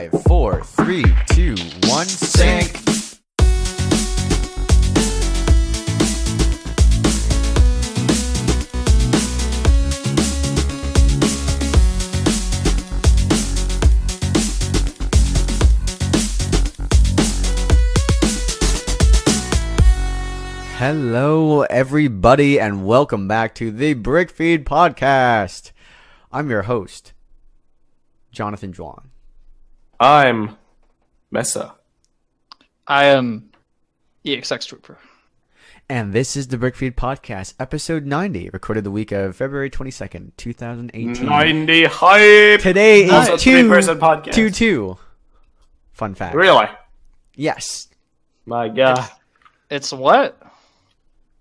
Five, four, three, two, one, sync. Hello, everybody, and welcome back to the Brickfeed Podcast. I'm your host, Jonathan Dwan. I'm Meso. I am EXX Trooper. And this is the Brickfeed Podcast, episode 90, recorded the week of February 22nd, 2018. 90 hype. Today is Also two, three-person podcast. two, two. Fun fact. Really? Yes. My God. It's what?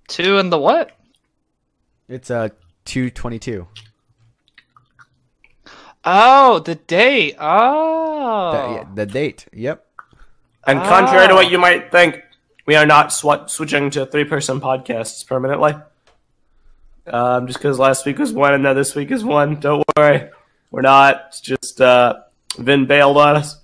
Two and the what? It's uh 222. Oh, the date. Oh. The, yeah, the date. Yep. And contrary to Ah. what you might think, we are not sw- switching to three-person podcasts permanently. Um, just because last week was one and now this week is one. Don't worry, we're not. It's just uh, Vin bailed on us.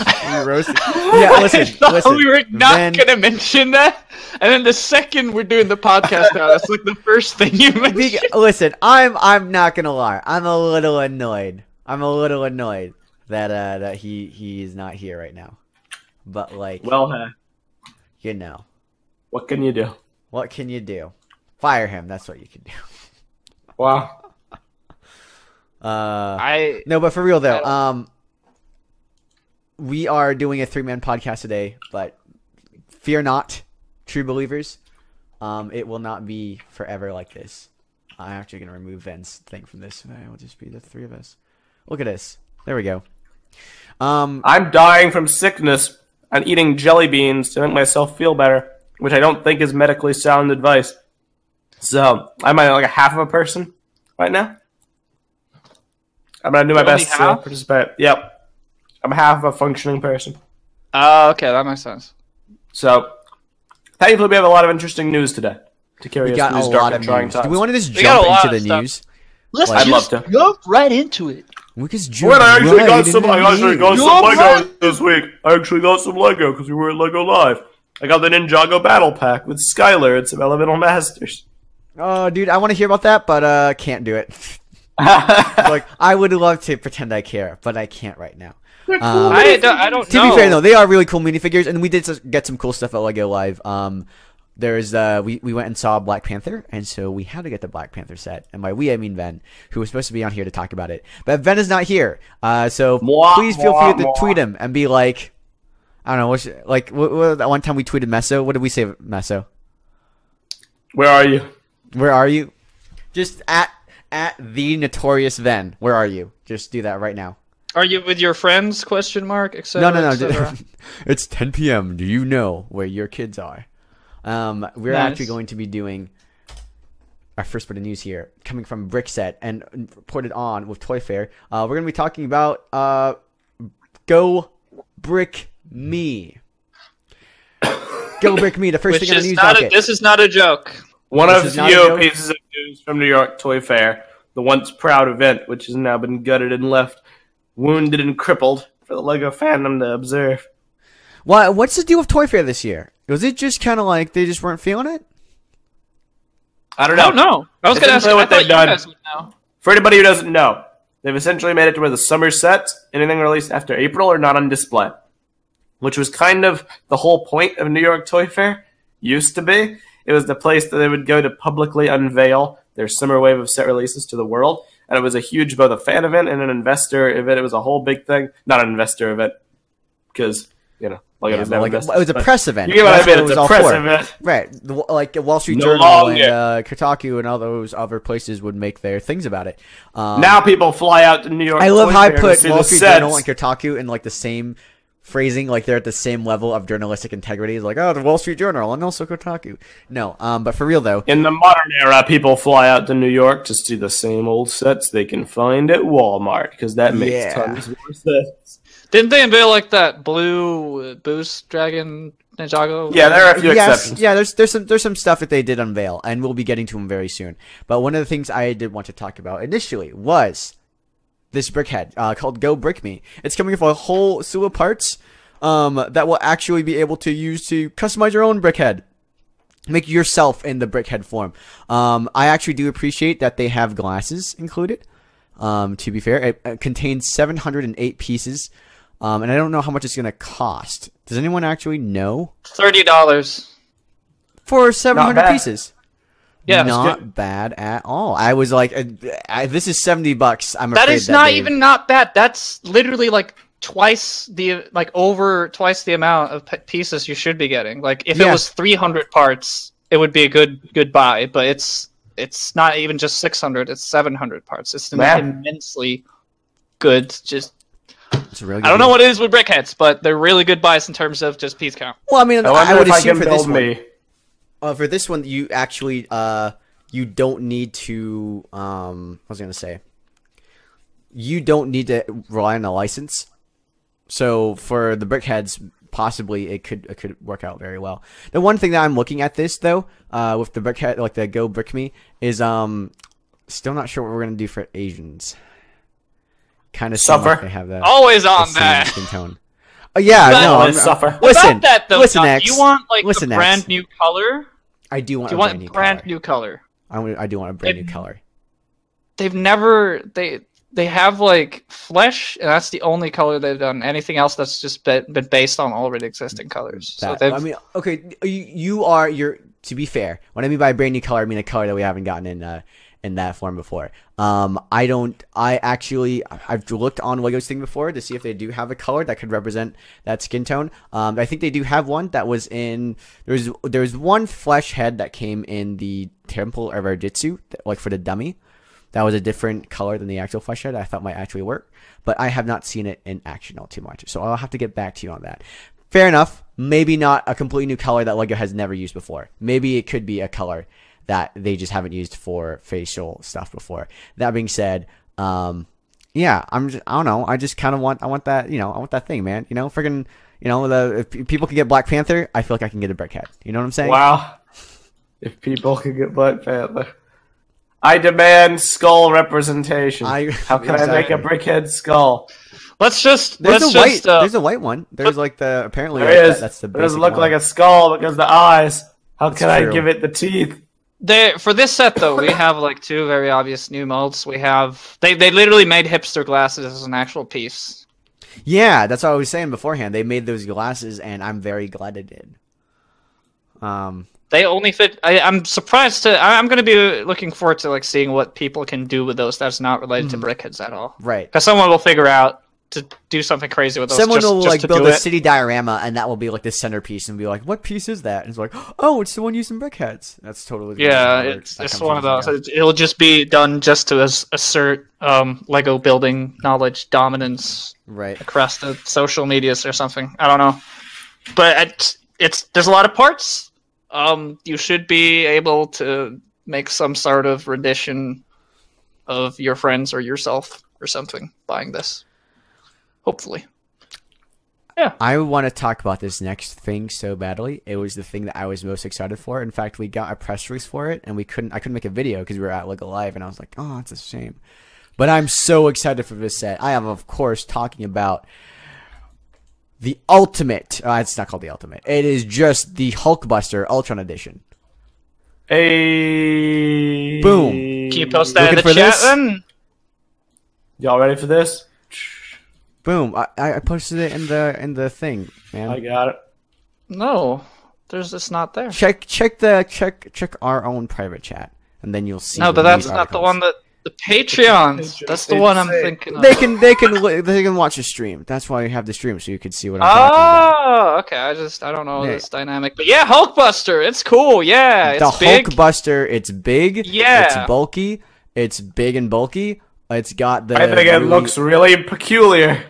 We roasted. yeah, listen. I thought listen. we were not Then- gonna mention that. And then the second we're doing the podcast now, that's like the first thing you mentioned. Be- listen, I'm I'm not gonna lie. I'm a little annoyed. I'm a little annoyed that uh that he he is not here right now. But like, Well, hey, you know, what can you do? what can you do? Fire him. That's what you can do. Wow. Uh, I no, but for real though, I don't- um, we are doing a three man podcast today. But fear not, true believers. Um, it will not be forever like this. I'm actually gonna remove Vin's thing from this. It will just be the three of us. Look at this. There we go. Um, I'm dying from sickness and eating jelly beans to make myself feel better, which I don't think is medically sound advice. So I'm at like a half of a person right now. I'm gonna do my Only best to participate. Yep, I'm half a functioning person. Oh, okay, that makes sense. So thankfully, we have a lot of interesting news today to carry we us got through a these dark lot and of trying news. times. Do we want to just We jump into the stuff. news? Let's I'd love to. jump right into it. We can just jump Wait, I actually right got into some. I actually got some You're Lego right. this week. I actually got some Lego because we were at Lego Live. I got the Ninjago Battle Pack with Skylor and some Elemental Masters. Oh, dude, I want to hear about that, but uh, can't do it. like, I would love to pretend I care, but I can't right now. Um, I don't, I don't to know. be fair though, they are really cool minifigures, and we did get some cool stuff at Lego Live. Um, there's uh, we we went and saw Black Panther, and so we had to get the Black Panther set. And by we, I mean Ven, who was supposed to be on here to talk about it, but Ven is not here. Uh, so Mwah, please feel mwah, free to mwah. tweet him and be like, I don't know, what's, like what, what, that one time we tweeted Meso. What did we say, Meso? Where are you? Where are you? Just at at the notorious Ven. Where are you? Just do that right now. Are you with your friends? Question mark. No, Etc. no, no. etc.? it's 10 p.m. Do you know where your kids are? Um, we're Nice. actually going to be doing our first bit of news here, coming from Brickset and reported on with Toy Fair. Uh, we're going to be talking about uh, Go Brick Me. Go Brick Me, the first Which thing on the news not a, this is not a joke. One This of is few pieces of news from New York Toy Fair, the once proud event, which has now been gutted and left wounded and crippled for the Lego fandom to observe. Why, what's the deal with Toy Fair this year? Was it just kind of like they just weren't feeling it? I don't I know. don't know. I was gonna ask I what thought they've you done. guys would know. For anybody who doesn't know, they've essentially made it to where the summer sets, anything released after April, are not on display. Which was kind of the whole point of New York Toy Fair. Used to be. It was the place that they would go to publicly unveil their summer wave of set releases to the world. And it was a huge, both a fan event and an investor event. It was a whole big thing. Not an investor event, because, you know, like Yeah, it was but never it was a press event. You get what I mean? it It's was a press for. event. Right, the, like Wall Street No Journal longer. and uh, Kotaku and all those other places would make their things about it. Um, Now people fly out to New York. I love how I put Wall Street sets. Journal and Kotaku in like the same phrasing, like they're at the same level of journalistic integrity. It's like, oh, the Wall Street Journal and also Kotaku. No, um, but for real though, In the modern era, people fly out to New York to see the same old sets they can find at Walmart because that makes Yeah. tons more sense. Didn't they unveil like that blue uh, boost dragon Ninjago? Yeah, there are a few yes, exceptions. yeah, there's there's some there's some stuff that they did unveil, and we'll be getting to them very soon. But one of the things I did want to talk about initially was this brickhead uh, called Go Brick Me. It's coming with a whole slew of parts um, that will actually be able to use to customize your own brickhead. Make yourself in the brickhead form. Um, I actually do appreciate that they have glasses included. Um, to be fair, it, it contains 708 pieces, um, and I don't know how much it's going to cost. Does anyone actually know? Thirty dollars. For 700 pieces. Yeah, not bad at all. I was like, uh, I, this is 70 bucks. I'm That afraid is not they- even not bad. That's literally like twice the like over twice the amount of p- pieces you should be getting. Like if it was 300 parts, it would be a good good buy, but it's it's not even just 600, it's 700 parts. It's Man. immensely good. Just It's a really I don't good know what it is with brickheads, but they're really good buys in terms of just piece count. Well, I mean, I I, wonder would if I assume can for this build one. Me. Uh, for this one, you actually uh, you don't need to. Um, I was gonna say, you don't need to rely on a license. So for the brickheads, possibly it could it could work out very well. The one thing that I'm looking at this though, uh, with the brickhead like the Go Brick Me is um, still not sure what we're gonna do for Asians. Kind of Suffer. like they have that. Always on the same that. skin tone. Oh yeah, But- no, I'm, Always suffer. Listen, About that though, listen, Doc, X. do you want like Listen, a X. brand new color? I do want Do you want brand new brand color. new color? I, want- I do want a brand new color. they've never they they have like flesh and that's the only color they've done anything else that's just been, been based on already existing colors That, they've I mean, okay, you, you are you're to be fair. What I mean by brand new color, I mean a color that we haven't gotten in uh, in that form before. Um, I don't. I actually I've looked on Lego's thing before to see if they do have a color that could represent that skin tone. Um, I think they do have one that was in there's there's one flesh head that came in the Temple of Airjitzu, like for the dummy. That was a different color than the actual flesh head. I thought might actually work, but I have not seen it in action all too much. So I'll have to get back to you on that. Fair enough. Maybe not a completely new color that Lego has never used before. Maybe it could be a color that they just haven't used for facial stuff before. That being said, um, yeah, I'm just, I don't know. I just kind of want I want that you know I want that thing, man. You know, friggin' you know the if people can get Black Panther, I feel like I can get a Brickhead. You know what I'm saying? Wow. If people can get Black Panther. I demand skull representation. I- How can I make a brickhead skull? let's just There's let's a white. just uh, there's a white one. There's like the apparently There like that- is. that's the. it doesn't look one. like a skull because the eyes. How can I give it the teeth? They for this set though we have like two very obvious new molds we have they they literally made hipster glasses as an actual piece Yeah, that's what I was saying beforehand. They made those glasses, and I'm very glad they did. Um, they only fit I, i'm surprised to I, i'm going to be looking forward to like seeing what people can do with those that's not related Mm-hmm. to brickheads at all right. because someone will figure out to do something crazy with those Someone just, will just like build a it. city diorama, and that will be like the centerpiece, and be like, "What piece is that?" And it's like, "Oh, it's the one using brickheads." That's totally Yeah, it's it's one of those. It- It'll just be done just to as- assert um, Lego building knowledge dominance Right. across the social medias or something. I don't know, but it's, it's there's a lot of parts. Um, you should be able to make some sort of rendition of your friends or yourself or something buying this. Hopefully, Yeah. I want to talk about this next thing so badly. It was the thing that I was most excited for. In fact, we got a press release for it, and we couldn't. I couldn't make a video because we were at Lego Live, and I was like, "Oh, it's a shame." But I'm so excited for this set. I am, of course, talking about the ultimate. Uh, it's not called the ultimate. It is just the Hulkbuster Ultron Edition. Hey. Boom. can you post that in the chat this? then? Y'all ready for this? Boom! I, I posted it in the in the thing, man. I got it. No, there's just not there. check check the check check our own private chat, and then you'll see. No, but that's news not the one that the Patreons. Patreon. That's the one I'm thinking of. They can they can they can watch the stream. That's why you have the stream, so you can see what I'm talking about. Oh, okay. I just I don't know Yeah. this dynamic, but yeah, Hulkbuster. It's cool. Yeah, the it's big. Hulkbuster, it's big. Yeah. It's bulky. It's big and bulky. It's got the. I think it really- looks really peculiar.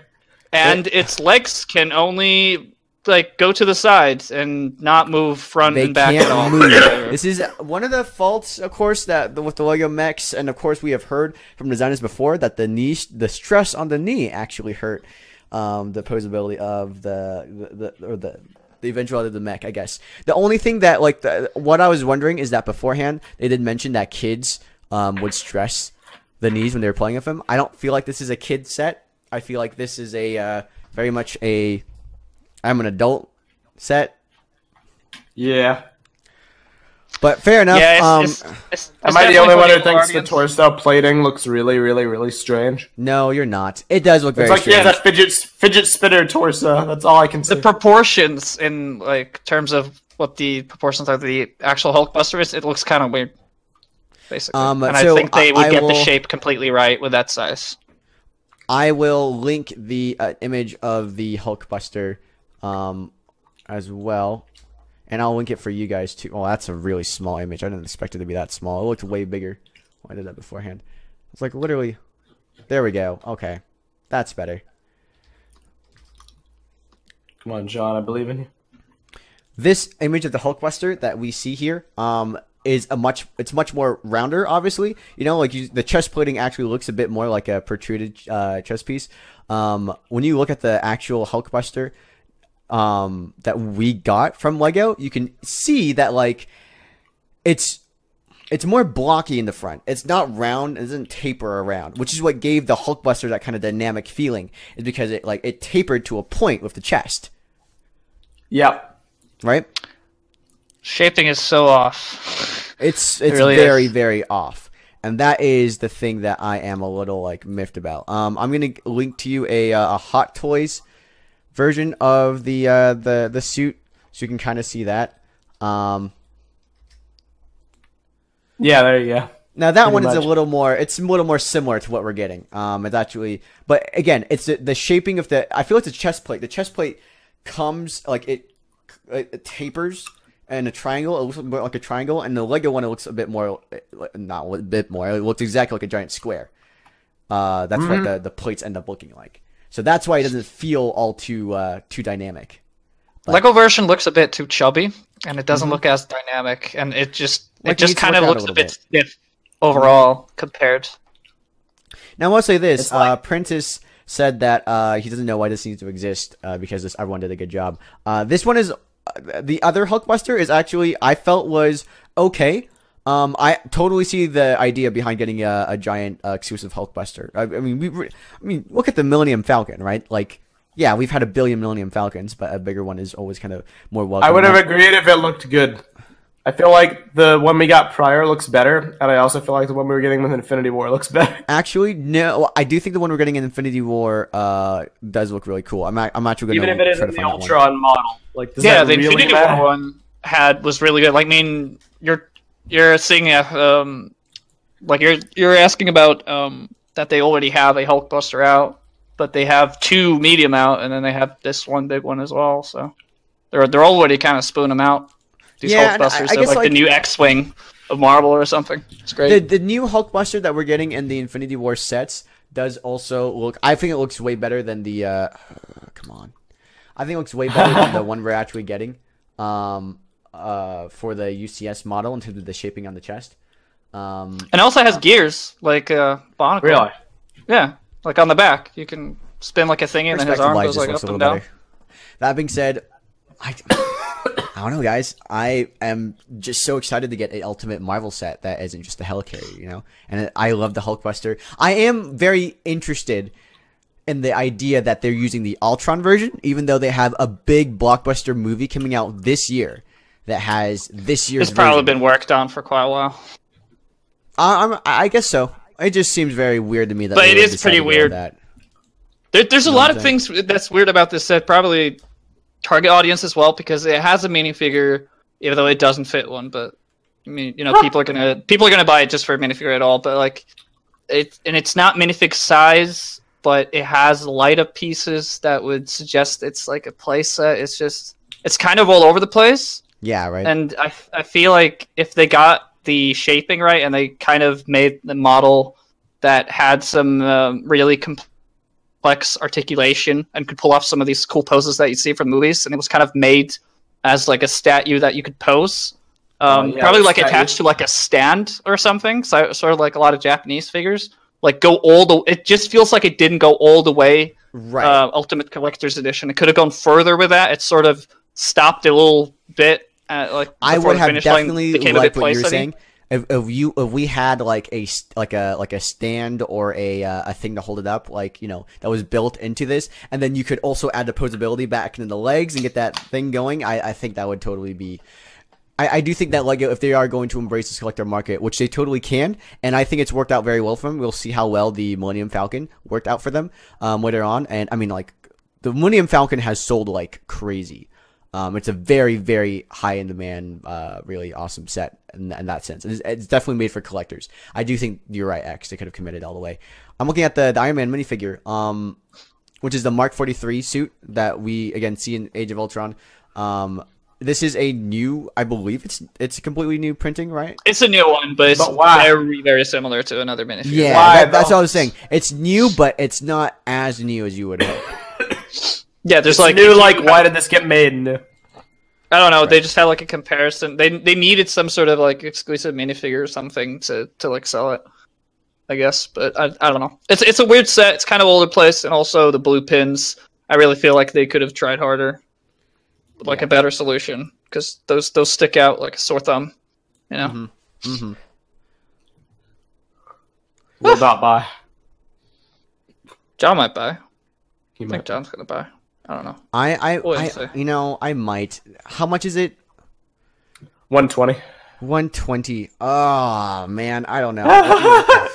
And its legs can only like go to the sides and not move front They and back can't at all. move. this is one of the faults, of course, that with the Lego mechs, and of course we have heard from designers before that the knee, the stress on the knee, actually hurt um, the posability of the the, the or the the eventuality of the mech. I guess the only thing that like the, what I was wondering is that beforehand they did mention that kids um, would stress the knees when they were playing with him. I don't feel like this is a kid set. I feel like this is a uh, very much a I'm an adult set. Yeah. But fair enough. yeah, it's, um, it's, it's, Am I the only one who thinks the torso plating looks really, really, really strange? no, you're not. It does look very It's like strange. yeah, that fidget fidget spinner torso. That's all I can the proportions in like terms of what the proportions are the actual Hulkbuster is, it looks kind of weird. Basically, Um, and so I think they would I get the shape completely right with that size. I will link the uh, image of the Hulkbuster um, as well, and I'll link it for you guys too. Oh, that's a really small image. I didn't expect it to be that small. It looked way bigger. when I did that beforehand. It's like literally. There we go. Okay, that's better. Come on, John, I believe in you. This image of the Hulkbuster that we see here um, is a much it's much more rounder. Obviously, you know, like you, the chest plating actually looks a bit more like a protruded uh, chest piece. Um, when you look at the actual Hulkbuster um, that we got from Lego, you can see that like it's it's more blocky in the front. It's not round. It doesn't taper around, which is what gave the Hulkbuster that kind of dynamic feeling. Is because it like it tapered to a point with the chest, Yep. right? Shaping is so off. It's it's really very is. very off, and that is the thing that I am a little like miffed about. Um, I'm gonna link to you a uh, a Hot Toys version of the uh, the the suit, so you can kind of see that. Um, Yeah, there you go. now that Pretty one is much. a little more. It's a little more similar to what we're getting. Um, it's actually, but again, it's the, the shaping of the. I feel it's a chest plate. The chest plate comes like it, it tapers in a triangle. It looks more like a triangle, and the Lego one it looks a bit more, not a bit more. It looks exactly like a giant square. Uh, that's what the the plates end up looking like. So that's why it doesn't feel all too uh, too dynamic. Lego version looks a bit too chubby, and it doesn't look as dynamic, and it just Mm-hmm. Like, it just kind of out a looks a, bit stiff overall compared. Now, I will say this: It's like- uh, Prentice said that uh, he doesn't know why this needs to exist uh, because this everyone did a good job. Uh, this one is uh, the other Hulkbuster is actually I felt was okay. Um, I totally see the idea behind getting a, a giant uh, exclusive Hulkbuster. I, I mean, we, I mean, look at the Millennium Falcon, right? Like, yeah, we've had a billion Millennium Falcons, but a bigger one is always kind of more welcome. I would have agreed if it looked good. I feel like the one we got prior looks better, and I also feel like the one we were getting with Infinity War looks better. Actually, no. I do think the one we're getting in Infinity War uh, does look really cool. I'm, I'm actually going Even to if it try to isn't the find that one. Ultron model. Like, does yeah, the really Infinity matter? War one had was really good. Like, I mean, you're you're seeing a um, like you're you're asking about um that they already have a Hulkbuster out, but they have two medium out, and then they have this one big one as well. So they're they're already kind of spooning them out. These Yeah, and I- Hulkbusters, I They're guess, like, like- the new X-wing of Marvel or something. It's great. The the new Hulkbuster that we're getting in the Infinity War sets does also look. I think it looks way better than the. Uh, come on, I think it looks way better than the one we're actually getting. Um, uh, for the UCS model in terms of the shaping on the chest. Um, and it also has gears, like uh, Bionicle. Really? Yeah, like on the back, you can spin like a thingy, and then his arm goes like up and down. better. That being said, I. I don't know, guys. I am just so excited to get an Ultimate Marvel set that isn't just a Helicarrier, you know. And I love the Hulkbuster. I am very interested in the idea that they're using the Ultron version, even though they have a big blockbuster movie coming out this year that has this year's. It's probably version. been worked on for quite a while. I, I'm, I guess so. It just seems very weird to me that. But it is pretty to go with weird. That. There, there's a know lot of things that's weird about this set. Probably target audience as well because it has a minifigure, even though it doesn't fit one. But I mean, you know, people are gonna people are gonna buy it just for a minifigure at all. But like, it and it's not minifig size, but it has light up pieces that would suggest it's like a play set. It's just it's kind of all over the place. Yeah, right. And I, I feel like if they got the shaping right and they kind of made the model that had some um, really complex articulation and could pull off some of these cool poses that you see from movies, and it was kind of made as like a statue that you could pose. Um, Oh, yeah, probably like statue. attached to like a stand or something. So sort of like a lot of Japanese figures. Like go all the. It just feels like it didn't go all the way right. uh, Ultimate Collector's Edition. It could have gone further with that. It sort of stopped a little bit. At, like I would have definitely liked what you were saying if, if you if we had like a like a like a stand or a uh, a thing to hold it up, like you know that was built into this, and then you could also add the posability back into the legs and get that thing going. I I think that would totally be. I, I do think that Lego, if they are going to embrace this collector market, which they totally can, and I think it's worked out very well for them. We'll see how well the Millennium Falcon worked out for them um, later on. And I mean, like the Millennium Falcon has sold like crazy. Um, it's a very, very high in demand, uh, really awesome set in, in that sense. It's, it's definitely made for collectors. I do think you're right, X. They could have committed all the way. I'm looking at the, the Iron Man minifigure, um, which is the Mark 43 suit that we again see in Age of Ultron. Um, this is a new, I believe it's it's a completely new printing, right? It's a new one, but it's But why? very, very similar to another minifigure. Yeah, Why, that, that's what I was saying. It's new, but it's not as new as you would hope. Yeah, there's It's like new. Like, why did this get made? New? I don't know. They just had like a comparison. They they needed some sort of like exclusive minifigure or something to to like sell it. I guess, but I, I don't know. It's it's a weird set. It's kind of all over the place, and also the blue pins. I really feel like they could have tried harder, like a better solution, because those those stick out like a sore thumb. You know. mm-hmm Will not buy. John might buy. He I might. think John's gonna buy. I don't know. I I, What I you know I might. How much is it? 120. 120. Oh man, I don't know.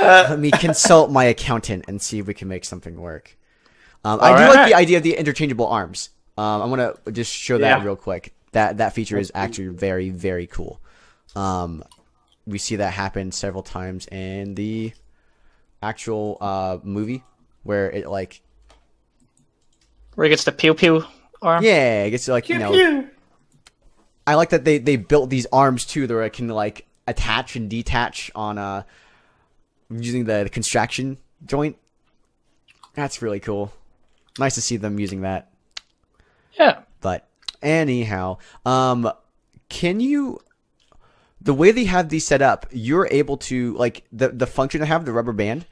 Let me, consult my accountant and see if we can make something work. Um, I do like the idea of the interchangeable arms. Um, I'm gonna just show that Yeah. real quick. That that feature is actually very very cool. Um, we see that happen several times in the actual uh, movie where it like Where he gets the pew pew arm. yeah, it gets like you know pew. I like that they they built these arms too, that I can like attach and detach on uh using the, the Constraction joint. That's really cool. Nice to see them using that. Yeah. But anyhow, um, can you? The way they have these set up, you're able to like the the function I have the rubber band.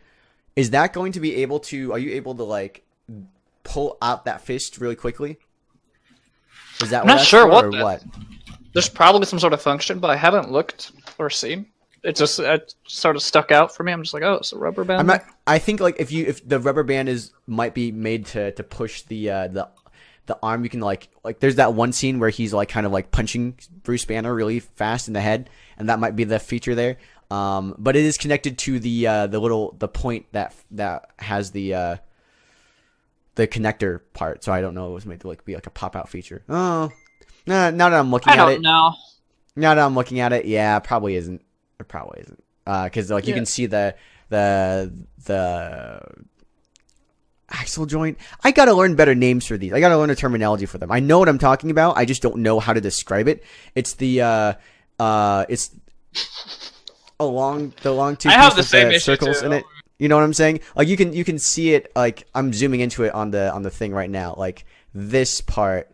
Is that going to be able to? Are you able to like pull out that fist really quickly? Is that I'm what not sure what or that- what? There's probably some sort of function, but I haven't looked or seen. It just it sort of stuck out for me. I'm just like, oh, it's a rubber band. I'm not. I think like if you if the rubber band is might be made to to push the uh, the the arm, you can like like there's that one scene where he's like kind of like punching Bruce Banner really fast in the head, and that might be the feature there. Um, but it is connected to the uh, the little the point that that has the uh, the connector part. So I don't know. It was made to like be like a pop out feature. Oh, nah, now that I'm looking I at don't it, know. now that I'm looking at it, yeah, probably isn't. It probably isn't. Because like you can see the the the axle joint. I gotta learn better names for these. I gotta learn a terminology for them. I know what I'm talking about. I just don't know how to describe it. It's the uh uh it's along the long two I have the with same issue, circles too. in it. You know what I'm saying? Like you can you can see it. Like I'm zooming into it on the on the thing right now. Like this part.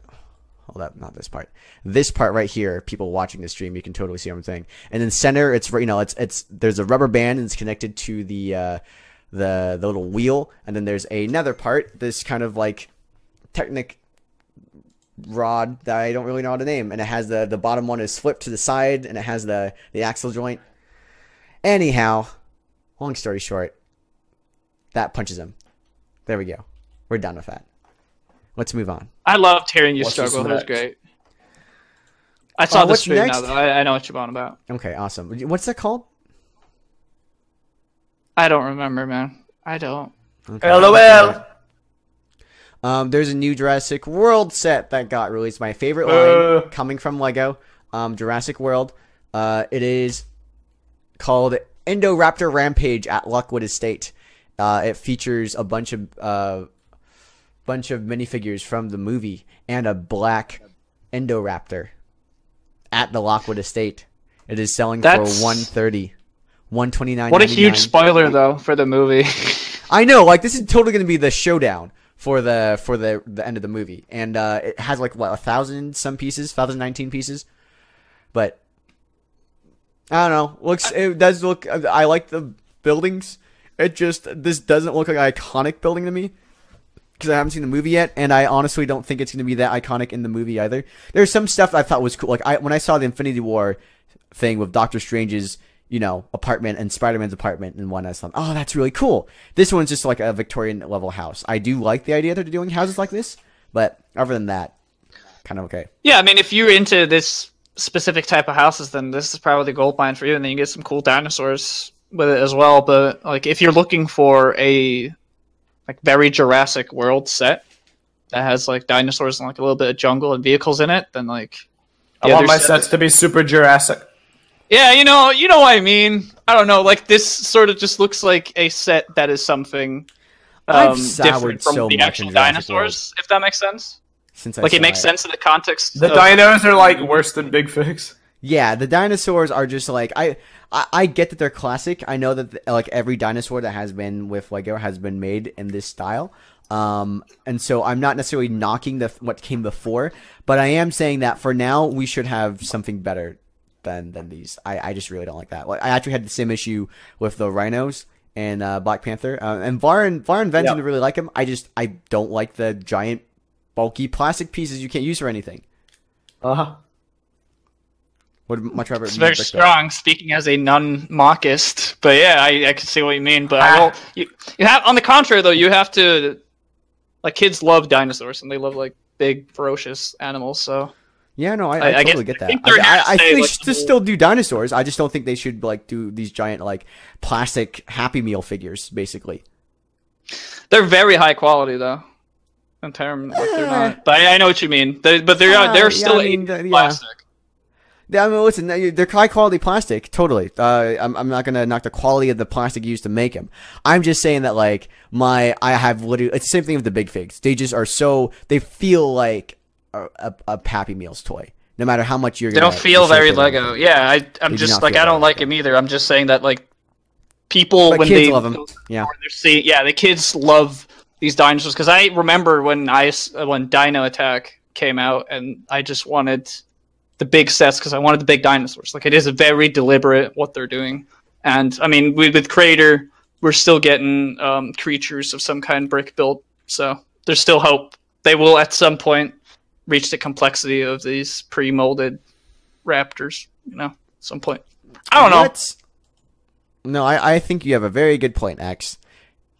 Hold up, not this part. This part right here. People watching the stream, you can totally see what I'm saying. And then center, it's you know, it's it's there's a rubber band and it's connected to the uh, the the little wheel, and then there's another part. This kind of like technic rod that I don't really know how to name, and it has the the bottom one is flipped to the side, and it has the the axle joint. Anyhow, long story short, that punches him. There we go. We're done with that. Let's move on. I loved hearing you What's struggle. That was great. I saw Uh, the stream next? now, though. I, I know what you're on about. Okay, awesome. What's that called? I don't remember, man. I don't. Okay. LOL. Um, there's a new Jurassic World set that got released. My favorite Uh. line coming from Lego, um, Jurassic World. Uh, it is called Indoraptor Rampage at Lockwood Estate. Uh, it features a bunch of uh, bunch of minifigures from the movie and a black Indoraptor at the Lockwood Estate. It is selling That's- for 130 129 What a huge spoiler, though, for the movie. I know, like this is totally going to be the showdown for the for the the end of the movie, and uh, it has like what a thousand some pieces, thousand nineteen pieces, but I don't know. Looks it does look. I like the buildings. It just this doesn't look like an iconic building to me because I haven't seen the movie yet, and I honestly don't think it's going to be that iconic in the movie either. There's some stuff I thought was cool. Like I when I saw the Infinity War thing with Doctor Strange's you know apartment and Spider Man's apartment and one I thought, Oh, that's really cool. This one's just like a Victorian level house. I do like the idea that they're doing houses like this, but other than that, kind of okay. Yeah, I mean, if you're into this specific type of houses, then this is probably the gold mine for you, and then you get some cool dinosaurs with it as well. But like, if you're looking for a like very Jurassic World set that has like dinosaurs and like a little bit of jungle and vehicles in it, then like I want my set- sets to be super Jurassic. Yeah, you know, you know what I mean. I don't know. Like this sort of just looks like a set that is something um, different from so the much actual in Jurassic dinosaurs, if that makes sense. Since I Like it saw makes sense in the context. The of- dinos are like worse than big figs. Yeah, the dinosaurs are just like I, I, I get that they're classic. I know that like every dinosaur that has been with Lego has been made in this style. Um, and so I'm not necessarily knocking the what came before, but I am saying that for now we should have something better than than these. I, I just really don't like that. I actually had the same issue with the rhinos and uh, Black Panther. Uh, and Varan Varn Ven Yeah. seem to really like him. I just I don't like the giant bulky plastic pieces you can't use for anything. Uh huh. Would much rather It's very brick built. strong. Speaking as a non-mockist, but yeah, I, I can see what you mean. But I Ah. will. You, you have, on the contrary, though, you have to. Like kids love dinosaurs, and they love like big, ferocious animals. So Yeah, no, I, I, I- I totally guess- get I that. think I, I, I think they like, should the- still do dinosaurs. I just don't think they should like do these giant like plastic Happy Meal figures, basically. they're very high quality, though. In terms, like, they're Eh. not. But I, I know what you mean. They, but they're Uh, they're yeah, still I mean, a the- yeah. plastic. Yeah, I mean, listen, they- they're high quality plastic, totally. Uh, I'm, I'm not gonna knock the quality of the plastic used to make them. I'm just saying that like my I have literally it's the same thing with the big figs. They just are so they feel like a, a, a Happy Meals toy. No matter how much you're They don't feel very Lego. anything. Yeah, I, I'm do just like I don't like them either. I'm just saying that like people But when kids they love 'em. Yeah. yeah the kids love these dinosaurs because I remember when I when Dino Attack came out and I just wanted the big sets because I wanted the big dinosaurs. Like it is very deliberate what they're doing, and I mean with, with Creator we're still getting um, creatures of some kind brick built, so there's still hope. They will at some point reach the complexity of these pre-molded raptors. You know, some point. I don't know. No, I, I think you have a very good point, X.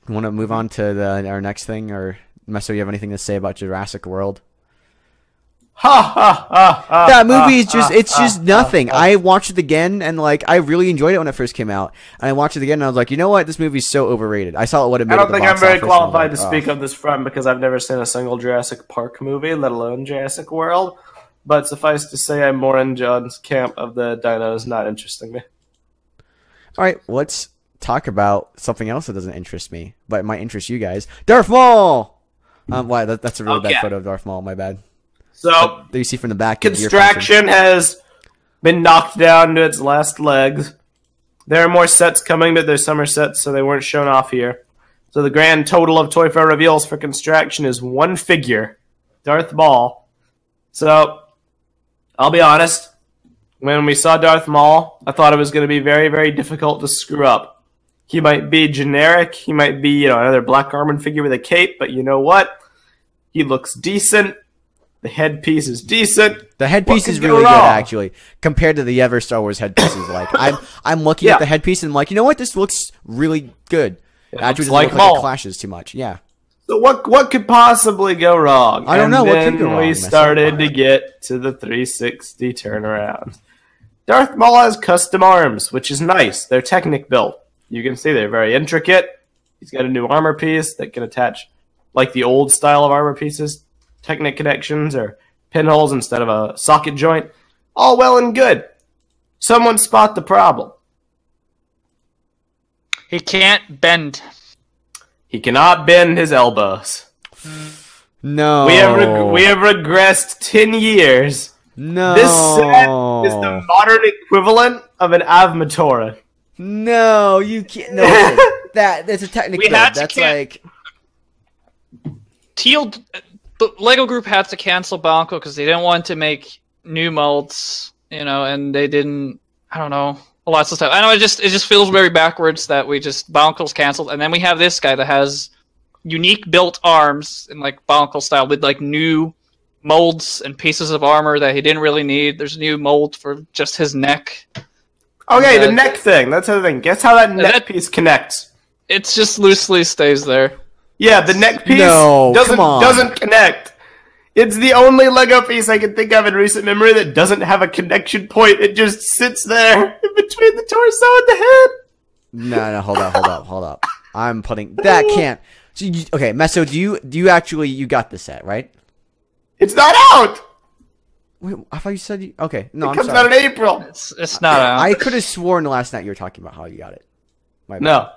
Want to move on to the our next thing, or Meso, you have anything to say about Jurassic World? Ha ha ha ha. that movie is just it's ah, just nothing. I watched it again and like I really enjoyed it when it first came out. And I watched it again and I was like, you know what, this movie's so overrated. I saw it what it made. I don't think I'm very office, and I was qualified to speak "Oh." on this front because I've never seen a single Jurassic Park movie, let alone Jurassic World. But suffice to say, I'm more in John's camp of the dinos not interesting me. All right, let's talk about something else that doesn't interest me, but it might interest you guys. Darth Maul. Um, why? That, that's a really Okay. bad photo of Darth Maul. My bad. So you see from the back. Constraction has been knocked down to its last legs. There are more sets coming, but they're summer sets, so they weren't shown off here. So the grand total of Toy Fair reveals for Constraction is one figure, Darth Maul. So, I'll be honest. When we saw Darth Maul, I thought it was going to be very, very difficult to screw up. He might be generic. He might be, you know, another black armored figure with a cape, but you know what? He looks decent. The headpiece is decent. The headpiece is really good, actually, compared to the other Star Wars headpieces. like, I'm I'm looking Yeah. at the headpiece and I'm like, you know what? This looks really good. It actually, doesn't like look like it clashes too much. Yeah. So what what could possibly go wrong? I don't And know, what could go wrong, We started to get to the 360 turnaround. Darth Maul has custom arms, which is nice. They're Technic built. You can see they're very intricate. He's got a new armor piece that can attach, like the old style of armor pieces, Technic connections or pinholes instead of a socket joint. All well and good. Someone spot the problem. He can't bend. He cannot bend his elbows. No. We have reg- we have regressed ten years. no. This set is the modern equivalent of an Av-Matoran. No, you can't. No, that that's a technical. We had That's can- like Teal, the Lego Group had to cancel Bonko because they didn't want to make new molds, you know, and they didn't. I don't know, lots of stuff. I know it just it just feels very backwards that we just Bonko's canceled, and then we have this guy that has unique built arms in like Bonko style with like new molds and pieces of armor that he didn't really need. There's a new mold for just his neck. Okay, the Uh, neck thing. That's the thing. Guess how that neck that- piece connects? It just loosely stays there. Yeah, the neck piece No, doesn't doesn't connect. It's the only Lego piece I can think of in recent memory that doesn't have a connection point. It just sits there in between the torso and the head. No, no, hold up, hold up, hold up. I'm putting that can't. So you, okay, Meso, do you do you actually you got the set right? It's not out. Wait, I thought you said you. Okay, no, It I'm comes sorry. out in April. It's it's not out. I could have sworn last night you were talking about how you got it. My bad. No,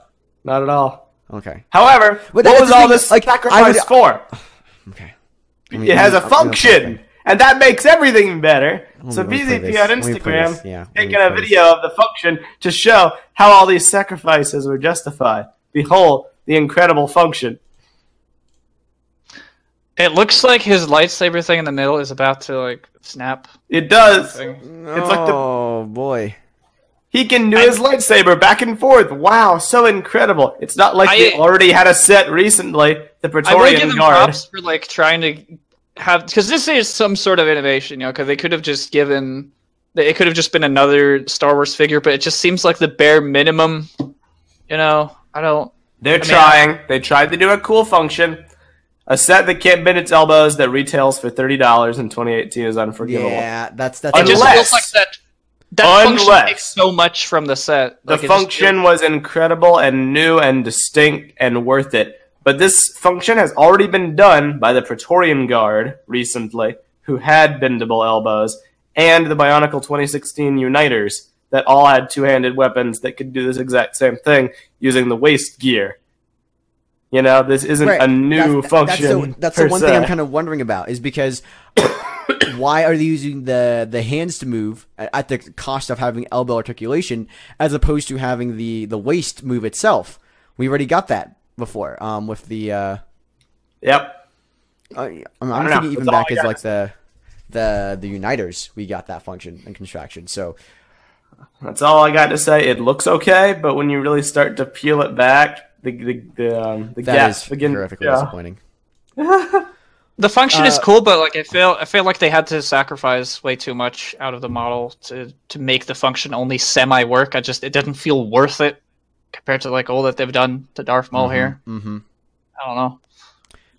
not at all. Okay. However, But what was all thing, this like, I sacrifice would- for? Okay. Me- It has a me- let me play this. function, and that makes everything better. Let So me- let me play BZP on Let me play Instagram. Yeah, taking play a this. video of the function to show how all these sacrifices were justified. Behold the incredible function. It looks like his lightsaber thing in the middle is about to like snap. It does. Thing. It's like the- Oh boy. He can do his lightsaber back and forth. Wow, so incredible! It's not like they already had a set recently. The I will Praetorian give them Guard. props for like trying to have because this is some sort of innovation, you know. Because they could have just given, it could have just been another Star Wars figure, but it just seems like the bare minimum. You know, I don't. They're mean, trying. They tried to do a cool function. A set that can't bend its elbows that retails for thirty dollars in 2018 is unforgivable. Yeah, that's that's. It just Unless- feels like that. That function takes so much from the set. The Like, it just- function was incredible and new and distinct and worth it. But this function has already been done by the Praetorian Guard recently, who had bendable elbows, and the Bionicle 2016 Uniters that all had two-handed weapons that could do this exact same thing using the waist gear. You know, this isn't Right. a new that's, function. That's the, that's the per one thing I'm kind of wondering about is because why are they using the the hands to move at, the cost of having elbow articulation as opposed to having the the waist move itself? We already got that before um, with the. Uh, Yep. uh, I'm, I'm don't know. thinking even That's back as like the the the uniters we got that function and Constraction. So That's all I got to say. It looks okay, but when you really start to peel it back, the the the, um, the that gaps is begin. horrifically yeah. disappointing. The function is Uh, cool, but like I feel, I feel like they had to sacrifice way too much out of the model to to make the function only semi work. I just it didn't feel worth it compared to like all that they've done to Darth Maul here. Mm-hmm. I don't know.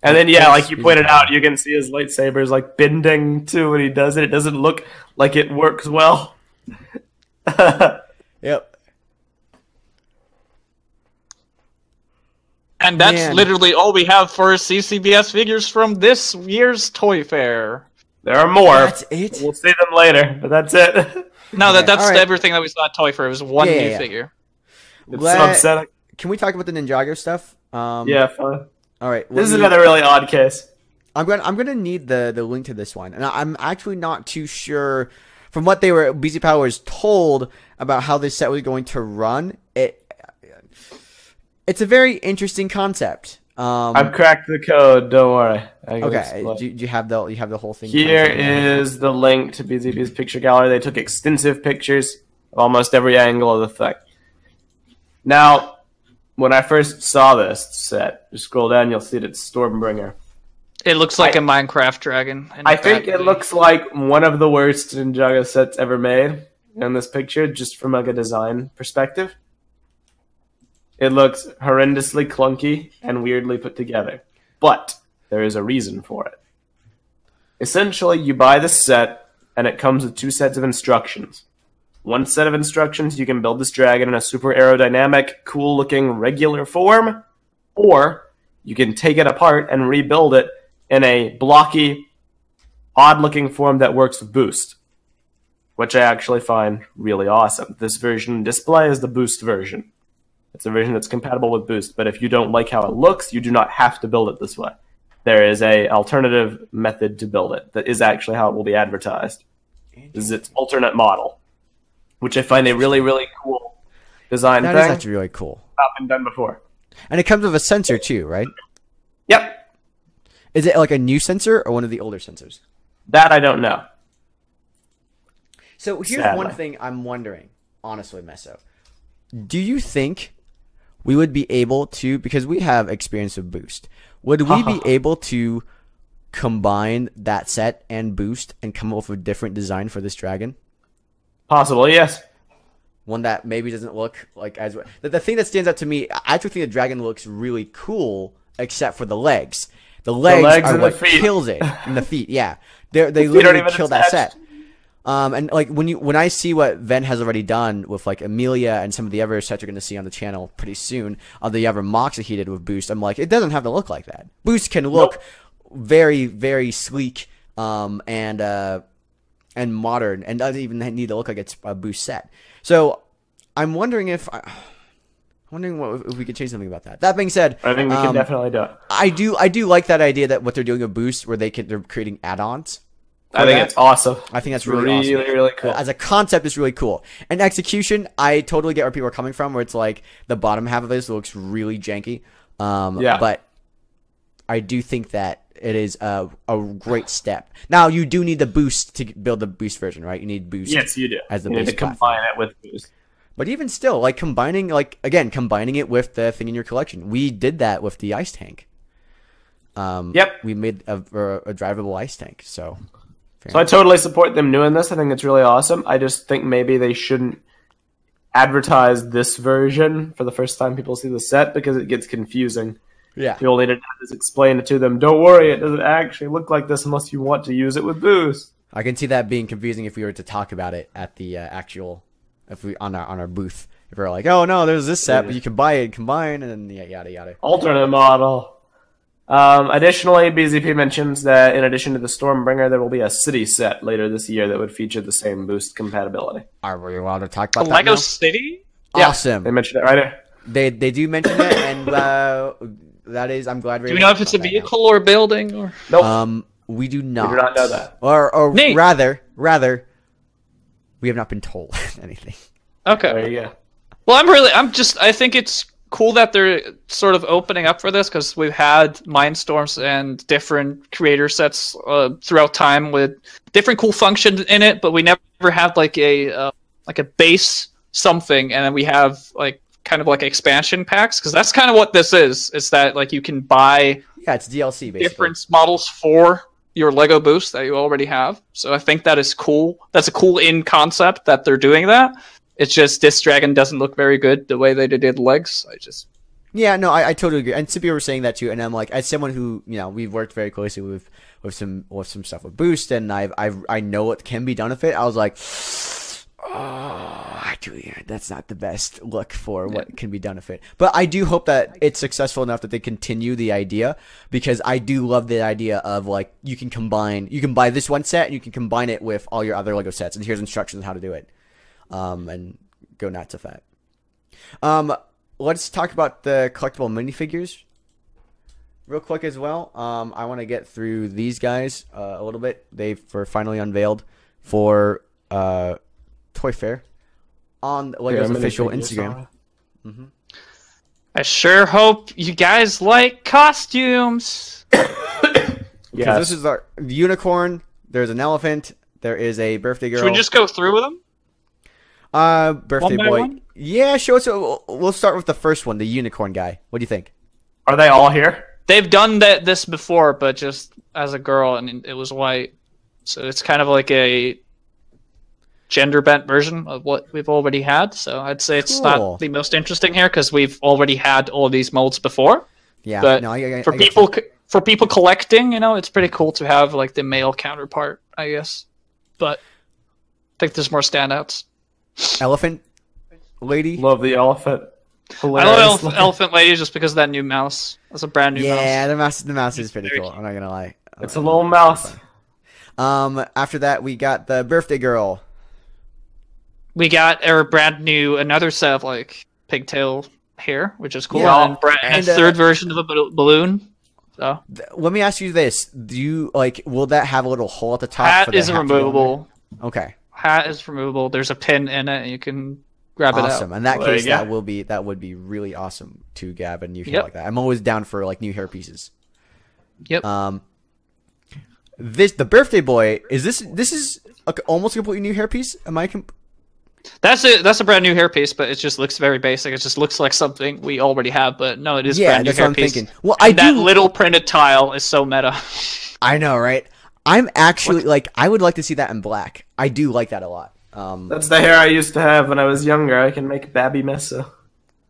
And then, yeah, like you pointed out, you can see his lightsabers like bending too when he does it. It doesn't look like it works well. Yep. And that's Man. literally all we have for CCBS figures from this year's Toy Fair. there are more. That's it. We'll see them later, but that's it. No, Okay, that that's alright. everything that we saw at Toy Fair. It was one Yeah, new yeah, yeah. figure. it's Let- so upsetting. Can we talk about the Ninjago stuff? Um, Yeah, fun. All right. This is let another really odd case. I'm gonna I'm gonna need the the link to this one, and I- I'm actually not too sure from what they were BZPower's told about how this set was going to run. It it's a very interesting concept. Um, I've cracked the code. Don't worry. Okay. Do, do you have the you have the whole thing? Here kind of- is the link to BZP's picture gallery. They took extensive pictures of almost every angle of the thing. Now, when I first saw this set, you scroll down, you'll see that it's Stormbringer. It looks like I- a Minecraft dragon. I think it looks like one of the worst Ninjago sets ever made in this picture, just from like a design perspective. It looks horrendously clunky and weirdly put together. But there is a reason for it. Essentially, you buy the set, and it comes with two sets of instructions. One set of instructions, you can build this dragon in a super aerodynamic, cool looking, regular form, or you can take it apart and rebuild it in a blocky, odd looking form that works with boost, which I actually find really awesome. This version display is the boost version. It's a version that's compatible with boost, but if you don't like how it looks, you do not have to build it this way. There is a alternative method to build it that is actually how it will be advertised. This is its alternate model, which I find a really, really cool design That is thing. actually really cool, not been done before. and it comes with a sensor too, right? Yep, Is it like a new sensor or one of the older sensors? that I don't know. So here's Sadly. one thing I'm wondering, honestly, Meso. Do you think we would be able to, because we have experience with Boost, would we be able to combine that set and boost and come up with a different design for this dragon? Possibly, yes. One that maybe doesn't look like as the, the thing that stands out to me. I actually think the dragon looks really cool, except for the legs. The legs, legs are and the what feet. kills it, and the feet. Yeah, they they literally kill that set. Um, and like when you when I see what Ven has already done with like Amelia and some of the other sets you're gonna see on the channel pretty soon, on the other MOCs that he did with Boost, I'm like, it doesn't have to look like that. Boost can look very very sleek, um, and uh, and modern, and doesn't even need to look like it's a Boost set. So I'm wondering if. I, I'm wondering what, if we could change something about that. That being said, I think we can um, definitely do it. I do I do like that idea that what they're doing with Boost, where they can they're creating add-ons. I think it's awesome. I think that's really, really, awesome. really cool. As a concept, it's really cool. And execution, I totally get where people are coming from. Where it's like the bottom half of this looks really janky. Um, Yeah. But I do think that it is a, a great step. Now you do need the boost to build the boost version, right? You need boost. Yes, you do. As the you need to combine it with boost. But even still, like combining, like again, combining it with the thing in your collection. We did that with the ice tank. Um, Yep. We made a, a, a drivable ice tank. So. Fair So I totally support them doing this. I think it's really awesome. I just think maybe they shouldn't advertise this version for the first time people see the set because it gets confusing. yeah. People need to just explain it to them. Don't worry, it doesn't actually look like this unless you want to use it with boost. I can see that being confusing if we were to talk about it at the uh, actual, if we on our on our booth. If we're like, oh no, there's this set, but you can buy it, combine, and then yeah, yada yada. Alternate model. Um, additionally, BZP mentions that in addition to the Stormbringer, there will be a city set later this year that would feature the same boost compatibility. Are we allowed to talk The about that Lego now? City? Awesome. They mentioned it right here. They they do mention it, and uh, that is I'm glad. we're Do we know if it's a talk about vehicle or a building or? Nope. Um, we do not. We do not know that. Or or Neat. rather rather, we have not been told anything. Okay. there you go. Well, I'm really, I'm just, I think it's cool that they're sort of opening up for this because we've had Mindstorms and different creator sets uh, throughout time with different cool functions in it, but we never had like a uh, like a base something, and then we have like kind of like expansion packs because that's kind of what this is. Is that like you can buy Yeah, it's DLC basically. different models for your Lego boost that you already have. So I think that is cool. That's a cool in concept that they're doing that. It's just this dragon doesn't look very good the way they did legs. I just Yeah, no, I, I totally agree. And some people were saying that too. And I'm like, as someone who, you know, we've worked very closely with with some with some stuff with Boost, and I've I've I know what can be done with it. I was like, oh, that's not the best look for what can be done with it. But I do hope that it's successful enough that they continue the idea because I do love the idea of like you can combine, you can buy this one set and you can combine it with all your other Lego sets, and here's instructions on how to do it, um, and go nuts with that. Um, let's talk about the collectible minifigures real quick as well. Um, I want to get through these guys uh, a little bit. They were finally unveiled for uh, Toy Fair on Lego's Yeah, official minifigures, Instagram. I sure hope you guys like costumes. Because Yes. this is our unicorn. There's an elephant. There is a birthday girl. Should we just go through with them? Uh, birthday one by boy. one? Yeah, show us. We'll we'll start with the first one, the unicorn guy. What do you think? Are they all here? They've done that this before, but just as a girl, and it was white. So it's kind of like a gender bent version of what we've already had. So I'd say it's Cool. not the most interesting here because we've already had all these molds before. Yeah, But no, I, I, for I people co- for people collecting, you know, it's pretty cool to have like the male counterpart, I guess. But I think there's more standouts. Elephant lady. Love the elephant. I Hilarious. love Elef- Elephant Lady just because of that new mouse. That's a brand new yeah, mouse. the mouse. The mouse is pretty very cool. I'm not gonna lie. It's a little mouse. Um, after that, we got the birthday girl. We got our brand new another set of like pigtail hair, which is cool. Yeah. and, bra- and And, a uh, third version of a balloon. So Let me ask you this: Do you like? Will that have a little hole at the top? for hat the is hat to go in removable. there? Okay, Hat is removable. There's a pin in it. and You can grab awesome. it out. In that Well, case, that will be that would be really awesome to Gab and new hair Yep. like that. I'm always down for like new hair pieces. Yep. Um, this the birthday boy is this this is a, almost a completely new hair piece. Am I? Com- That's a that's a brand new hairpiece, but it just looks very basic. It just looks like something we already have, but no, it is yeah, brand new that's what I'm hairpiece. thinking. Well, I And that do. little printed tile is so meta. I know, right? I'm actually like I would like to see that in black. I do like that a lot. Um, That's the hair I used to have when I was younger. I can make Babby Meso.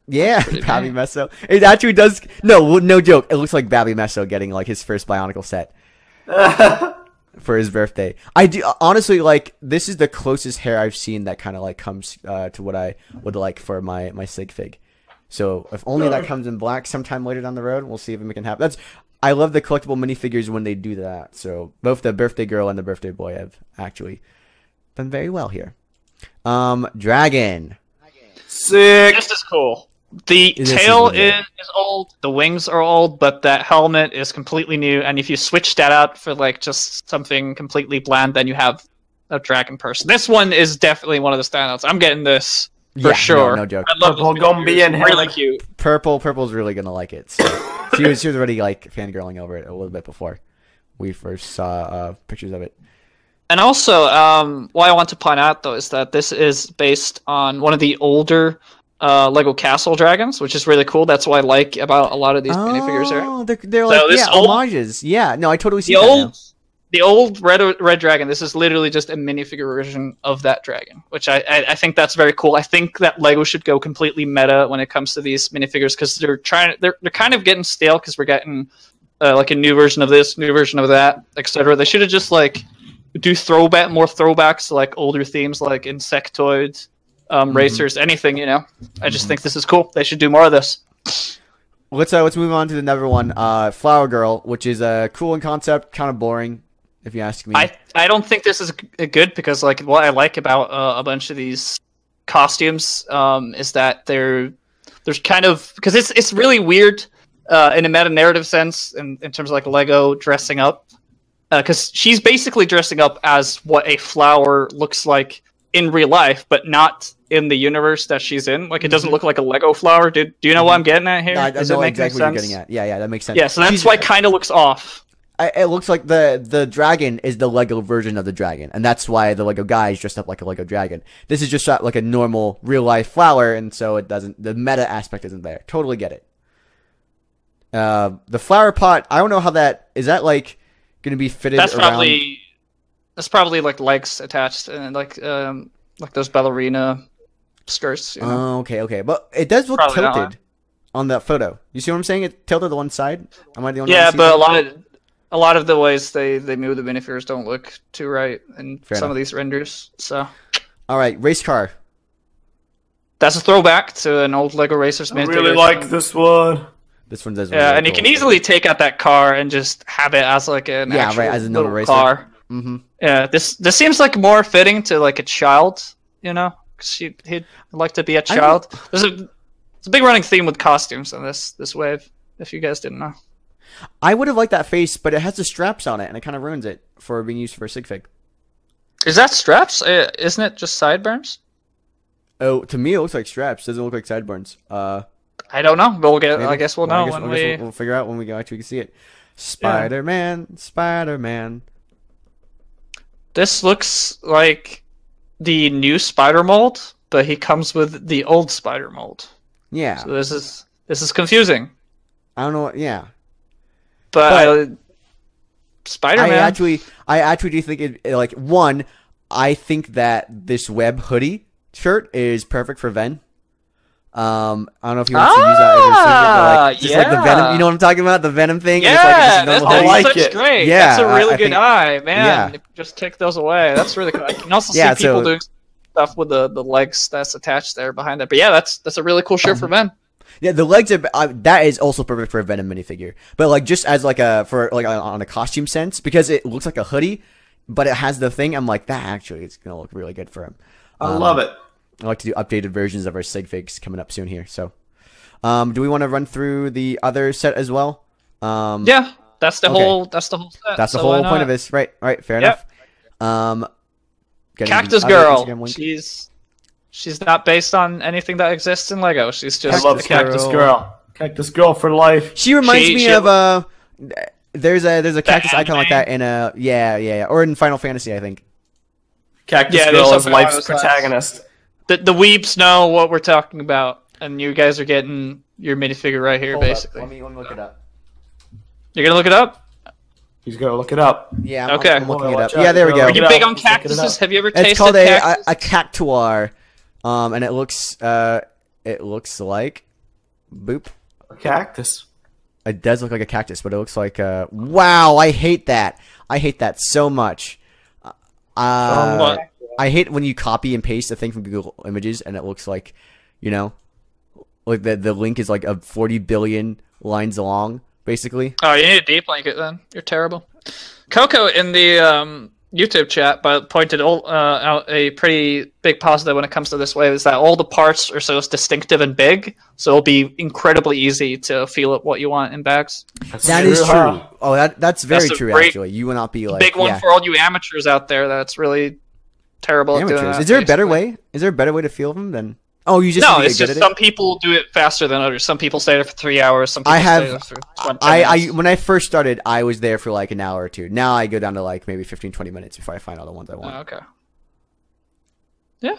yeah, Babby Meso. It actually does. No, no joke. It looks like Babby Meso getting like his first Bionicle set for his birthday. I do honestly like this is the closest hair I've seen that kind of like comes uh, to what I would like for my my sig fig. So if only that comes in black sometime later down the road, we'll see if it can happen. That's I love the collectible minifigures when they do that. So both the birthday girl and the birthday boy have actually done very well here. Um, dragon. Sick. This is cool. The This tail legit. is, is old, the wings are old, but that helmet is completely new. And if you switch that out for like just something completely bland, then you have a dragon person. This one is definitely one of the standouts. I'm getting this for Yeah, sure. no joke. I love Purple this Gumby figure. and really cute. Purple, purple's really gonna like it. So she was she was already like fangirling over it a little bit before we first saw uh, pictures of it. And also, um, what I want to point out though is that this is based on one of the older uh, Lego Castle dragons, which is really cool. That's what I like about a lot of these minifigures here. Oh, they're, they're So like yeah, old- homages. Yeah, no, I totally see The that now. The old red red dragon. This is literally just a minifigure version of that dragon, which I, I, I think that's very cool. I think that Lego should go completely meta when it comes to these minifigures because they're trying they're they're kind of getting stale because we're getting uh, like a new version of this, new version of that, etc. They should have just like do throwback more throwbacks to like older themes like insectoids, um, Mhm. racers, anything. You know, I just think this is cool. They should do more of this. Let's uh, let's move on to the number one, uh, Flower Girl, which is uh, cool in concept, kind of boring, if you ask me. I I don't think this is good because like what I like about uh, a bunch of these costumes um, is that they're there's kind of because it's it's really weird uh, in a meta narrative sense in, in terms of like Lego dressing up because she's basically dressing up as what a flower looks like in real life, but not in the universe that she's in. Like it doesn't look like a Lego flower. Do, do you know what I'm getting at here? I, I Does know it make exactly what you're getting at. Yeah, yeah, that makes sense. Yeah, so that's She's- why kind of looks off. I, it looks like the the dragon is the Lego version of the dragon, and that's why the Lego guy is dressed up like a Lego dragon. This is just shot like a normal real life flower, and so it doesn't the meta aspect isn't there. Totally get it. Uh, the flower pot, I don't know how that is. That like going to be fitted That's around? probably that's probably like legs attached and like um like those ballerina skirts. You know? Oh, okay, okay, but it does look Probably not. tilted on that photo. You see what I'm saying? It tilted to one side. Am I the only yeah, but a lot of a lot of the ways they they move the minifigures don't look too right in Fair some enough. of these renders. So All right, race car. that's a throwback to an old Lego Racers I really like this one. This one does. Yeah, really and you cool. can easily take out that car and just have it as like an Yeah, right, actual as another little racer. car. Mm-hmm. Yeah, this this seems like more fitting to like a child, you know, because he'd like to be a child. There's a it's a big running theme with costumes in this this wave. If you guys didn't know, I would have liked that face, but it has the straps on it, and it kind of ruins it for being used for a sig fig. is that straps? Uh, isn't it just sideburns? Oh, to me, it looks like straps. Doesn't look like sideburns. Uh, I don't know. We'll get. I guess we'll Well, know I guess- when we. we'll, we'll figure out when we go actually see it. Spider Man, Spider Man. This looks like the new spider mold, but he comes with the old spider mold. Yeah, So this is this is confusing. I don't know. What, yeah, But, But- Spider I Man. actually, I actually do think it like one. I think that this web hoodie shirt is perfect for Ven. Um, I don't know if he wants to use that as a secret, but like, just like the Ah, venom. You know what I'm talking about? The venom thing. it's like, Yeah, that's, I hoodie. like that's it. great. Yeah, that's a really I good think- eye, man. yeah. Just take those away. That's really cool. I can also Yeah, see people so- doing stuff with the, the legs that's attached there behind it. But yeah, that's that's a really cool shirt for Uh-huh. Yeah, the legs are uh, that is also perfect for a Venom minifigure, but like just as like a for like on on a costume sense because it looks like a hoodie, but it has the thing. I'm like that actually it's gonna look really good for him. I Um, love it. I like to do updated versions of our sig figs coming up soon here. So, um, do we want to run through the other set as well? Um, Yeah, that's the Okay. whole that's the whole set. that's the so whole point of this, right? Right, fair Yep. enough. Um, Cactus Girl. She's she's not based on anything that exists in Lego. She's just I just love a Cactus Girl. Girl. Cactus Girl for life. She reminds She- me she- of uh there's a there's a cactus icon like that in a yeah yeah yeah or in Final Fantasy I think. Cactus Yeah, there's Girl is something along life's those lines. protagonist. the the weeps know what we're talking about, and you guys are getting your minifigure right here, basically. me let me look it up. You're gonna look it up. He's gonna look it up. Yeah. I'm, Okay. I'm looking it up. Yeah, there we go. Are Look you it big up. on look it cactuses? Have you ever It's tasted called a, a cactus? a cactuar, um, and it looks uh, it looks like, boop. A cactus. It does look like a cactus, but it looks like uh. Wow, I hate that. I hate that so much. Uh, What? I hate when you copy and paste a thing from Google Images and it looks like, you know, like the the link is like a forty billion lines long, basically. Oh, you need a deep blanket then. You're terrible. Coco in the um, YouTube chat, but pointed all, uh, out a pretty big positive when it comes to this wave is that all the parts are so distinctive and big, so it'll be incredibly easy to feel it what you want in bags. That's That is huh? true. Oh, that that's very That's true. great- actually, you will not be like big one yeah, for all you amateurs out there. That's really terrible. at doing amateurs. that, Is there a better basically. way? Is there a better way to feel them than? Oh, you just no, it's just some people do it faster than others. Some people stay there for three hours. Some people I have- stay there for 20 I, I when I first started, I was there for like an hour or two. Now I go down to like maybe 15, 20 minutes before I find all the ones I want. Oh, okay. Yeah.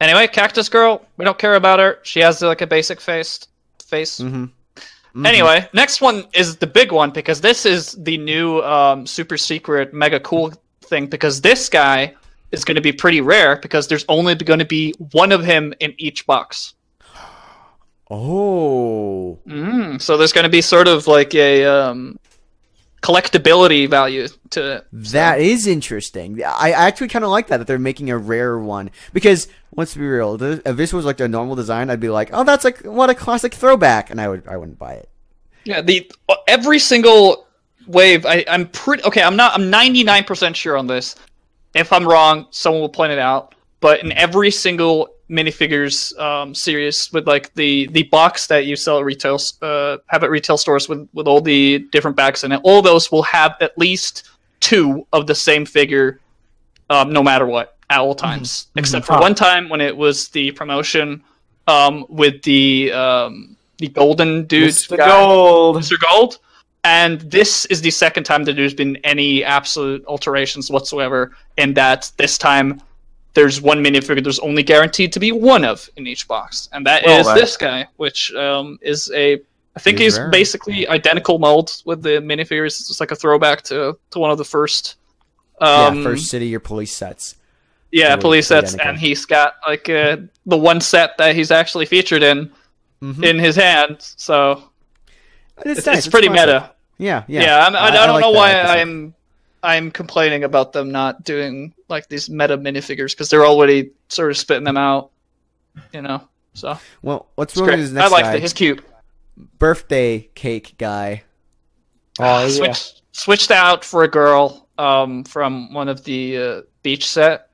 Anyway, Cactus Girl, we don't care about her. She has like a basic face. Face. mm-hmm. Anyway, next one is the big one because this is the new um, super secret, mega cool thing. Because this guy is going to be pretty rare because there's only going to be one of him in each box. Oh, Mm, so there's going to be sort of like a um, collectability value to it. that is interesting. I actually kind of like that that they're making a rare one because let's be real, if this was like a normal design, I'd be like, oh, that's like what a classic throwback, and I would I wouldn't buy it. Yeah, the every single wave. I, I'm pretty okay. I'm not. I'm 99 percent sure on this. If I'm wrong, someone will point it out. But in every single minifigures um, series, with like the the box that you sell at retail, uh, have at retail stores with with all the different backs in it, all those will have at least two of the same figure, um, no matter what, at all times. Except for one time when it was the promotion um, with the um, the golden dude Mr. Gold. Mr. Gold. And this is the second time that there's been any absolute alterations whatsoever, in that this time there's one minifigure there's only guaranteed to be one of in each box. And that is Well, that- this guy, which um, is a. I think He's he's basically identical mold with the minifigures. It's just like a throwback to, to one of the first. yeah, Um, first city or police sets. yeah, police sets, identical. and he's got like uh, the one set that he's actually featured in Mhm. in his hand. So It's, it's, nice, it's pretty meta. Yeah, yeah. Yeah, I'm, I, I, don't like know why episode. I'm I'm complaining about them not doing like these meta minifigures because they're already sort of spitting them out, you know. So Well, what's it's wrong with great. his I like it. He's cute. Birthday cake guy. Oh yeah. Switched switched out for a girl um, from one of the uh, beach set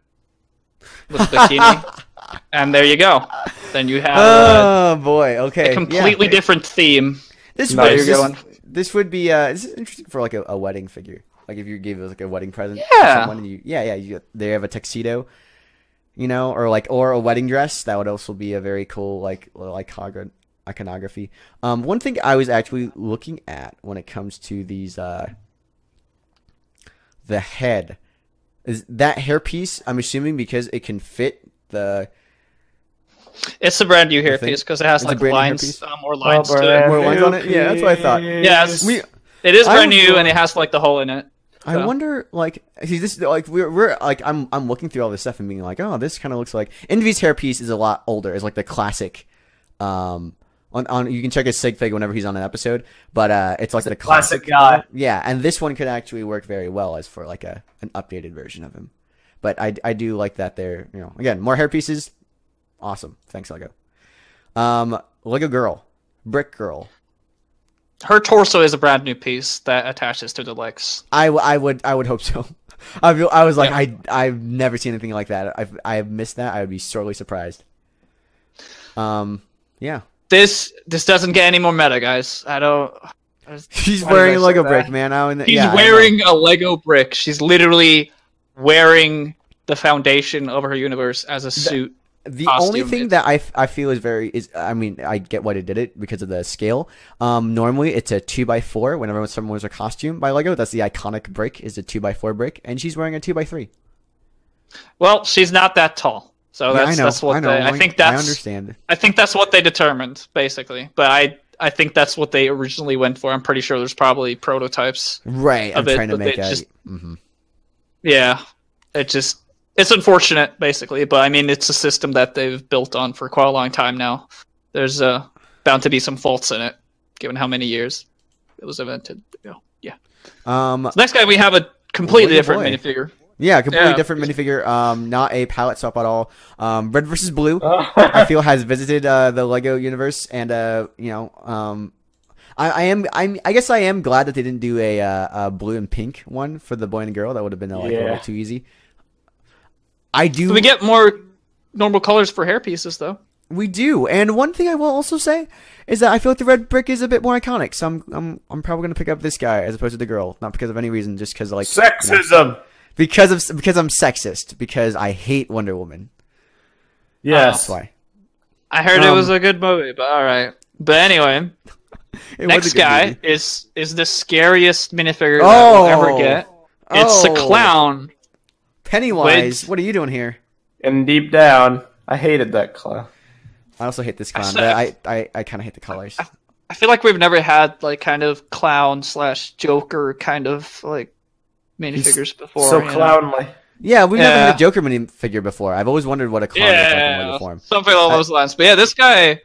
with bikini, and there you go. Then you have uh, Oh boy. Okay. a yeah. completely different theme. This Nice. would, you're this, going. This would be uh, this is interesting for like a, a wedding figure. Like if you gave it like a wedding present. to Yeah. someone and you, yeah, yeah. You, they have a tuxedo, you know, or like or a wedding dress. That would also be a very cool like iconogra- iconography. Um, one thing I was actually looking at when it comes to these uh, the head is that hairpiece. I'm assuming because it can fit the It's a brand new think hairpiece because it has it's like lines, hairpiece? uh, more lines to it. More lines on it? Yeah, that's what I thought. Yes. we. It is I brand new and it has like the hole in it. I wonder, like, see, this like we're we're like I'm I'm looking through all this stuff and being like, oh, this kind of looks like Envy's hairpiece is a lot older. Is like the classic, um, on on you can check his sig fig whenever he's on an episode, but uh, it's like the classic classic, guy. Yeah, and this one could actually work very well as for like a an updated version of him. But I I do like that they're you know again more hair pieces, awesome. Thanks Lego. Um, Lego Girl, Brick Girl. Her torso is a brand new piece that attaches to the legs. I, w- I would I would hope so. I feel, I was like Yeah. I I've never seen anything like that. I've I've missed that. I would be sorely surprised. Um yeah. This this doesn't get any more meta, guys. I don't. She's wearing a Lego brick, man. I would- She's yeah, wearing a Lego brick. She's literally wearing the foundation of her universe as a suit. The only thing that I, f- I feel is very is I mean I get why they did it because of the scale. Um, normally it's a two by four. Whenever someone wears a costume by Lego, that's the iconic brick is a two by four brick, and she's wearing a two by three. Well, she's not that tall, so Yeah, that's I know. that's what I know. they, I think I that's understand. I think that's what they determined basically. But I I think that's what they originally went for. I'm pretty sure there's probably prototypes. Right. I'm of it, trying to make a. just- mhm. Yeah, it just it's unfortunate, basically. But I mean, it's a system that they've built on for quite a long time now. There's uh, bound to be some faults in it, given how many years it was invented. You yeah. Um. Next guy, we have a completely different boy. minifigure. Yeah, completely Yeah. different minifigure. Um, not a palette swap at all. Um, Red versus Blue. I feel has visited uh, the Lego universe, and uh, you know, um, I, I am, I'm, I guess I am glad that they didn't do a, uh, a blue and pink one for the boy and girl. That would have been like a little too easy. I do. We get more normal colors for hair pieces, though. We do, and one thing I will also say is that I feel like the red brick is a bit more iconic. So I'm, I'm, I'm probably gonna pick up this guy as opposed to the girl, not because of any reason, just because like you know, Sexism. because of because I'm sexist, because I hate Wonder Woman. Yes. That's why. I heard it Um, was a good movie, but all right. But anyway, It next guy movie. is is the scariest minifigure that we'll ever Oh. get. It's a Oh. clown. Pennywise, Wait. what are you doing here? And deep down, I hated that clown. I also hate this I clown, said- but I, I, I kind of hate the colors. I feel like we've never had like kind of clown slash Joker kind of like minifigures before. so you know? clownly. Yeah, we've never Yeah. had a Joker mini figure before. I've always wondered what a clown looked like in Yeah, Lego form. something along I- those lines. But yeah, this guy,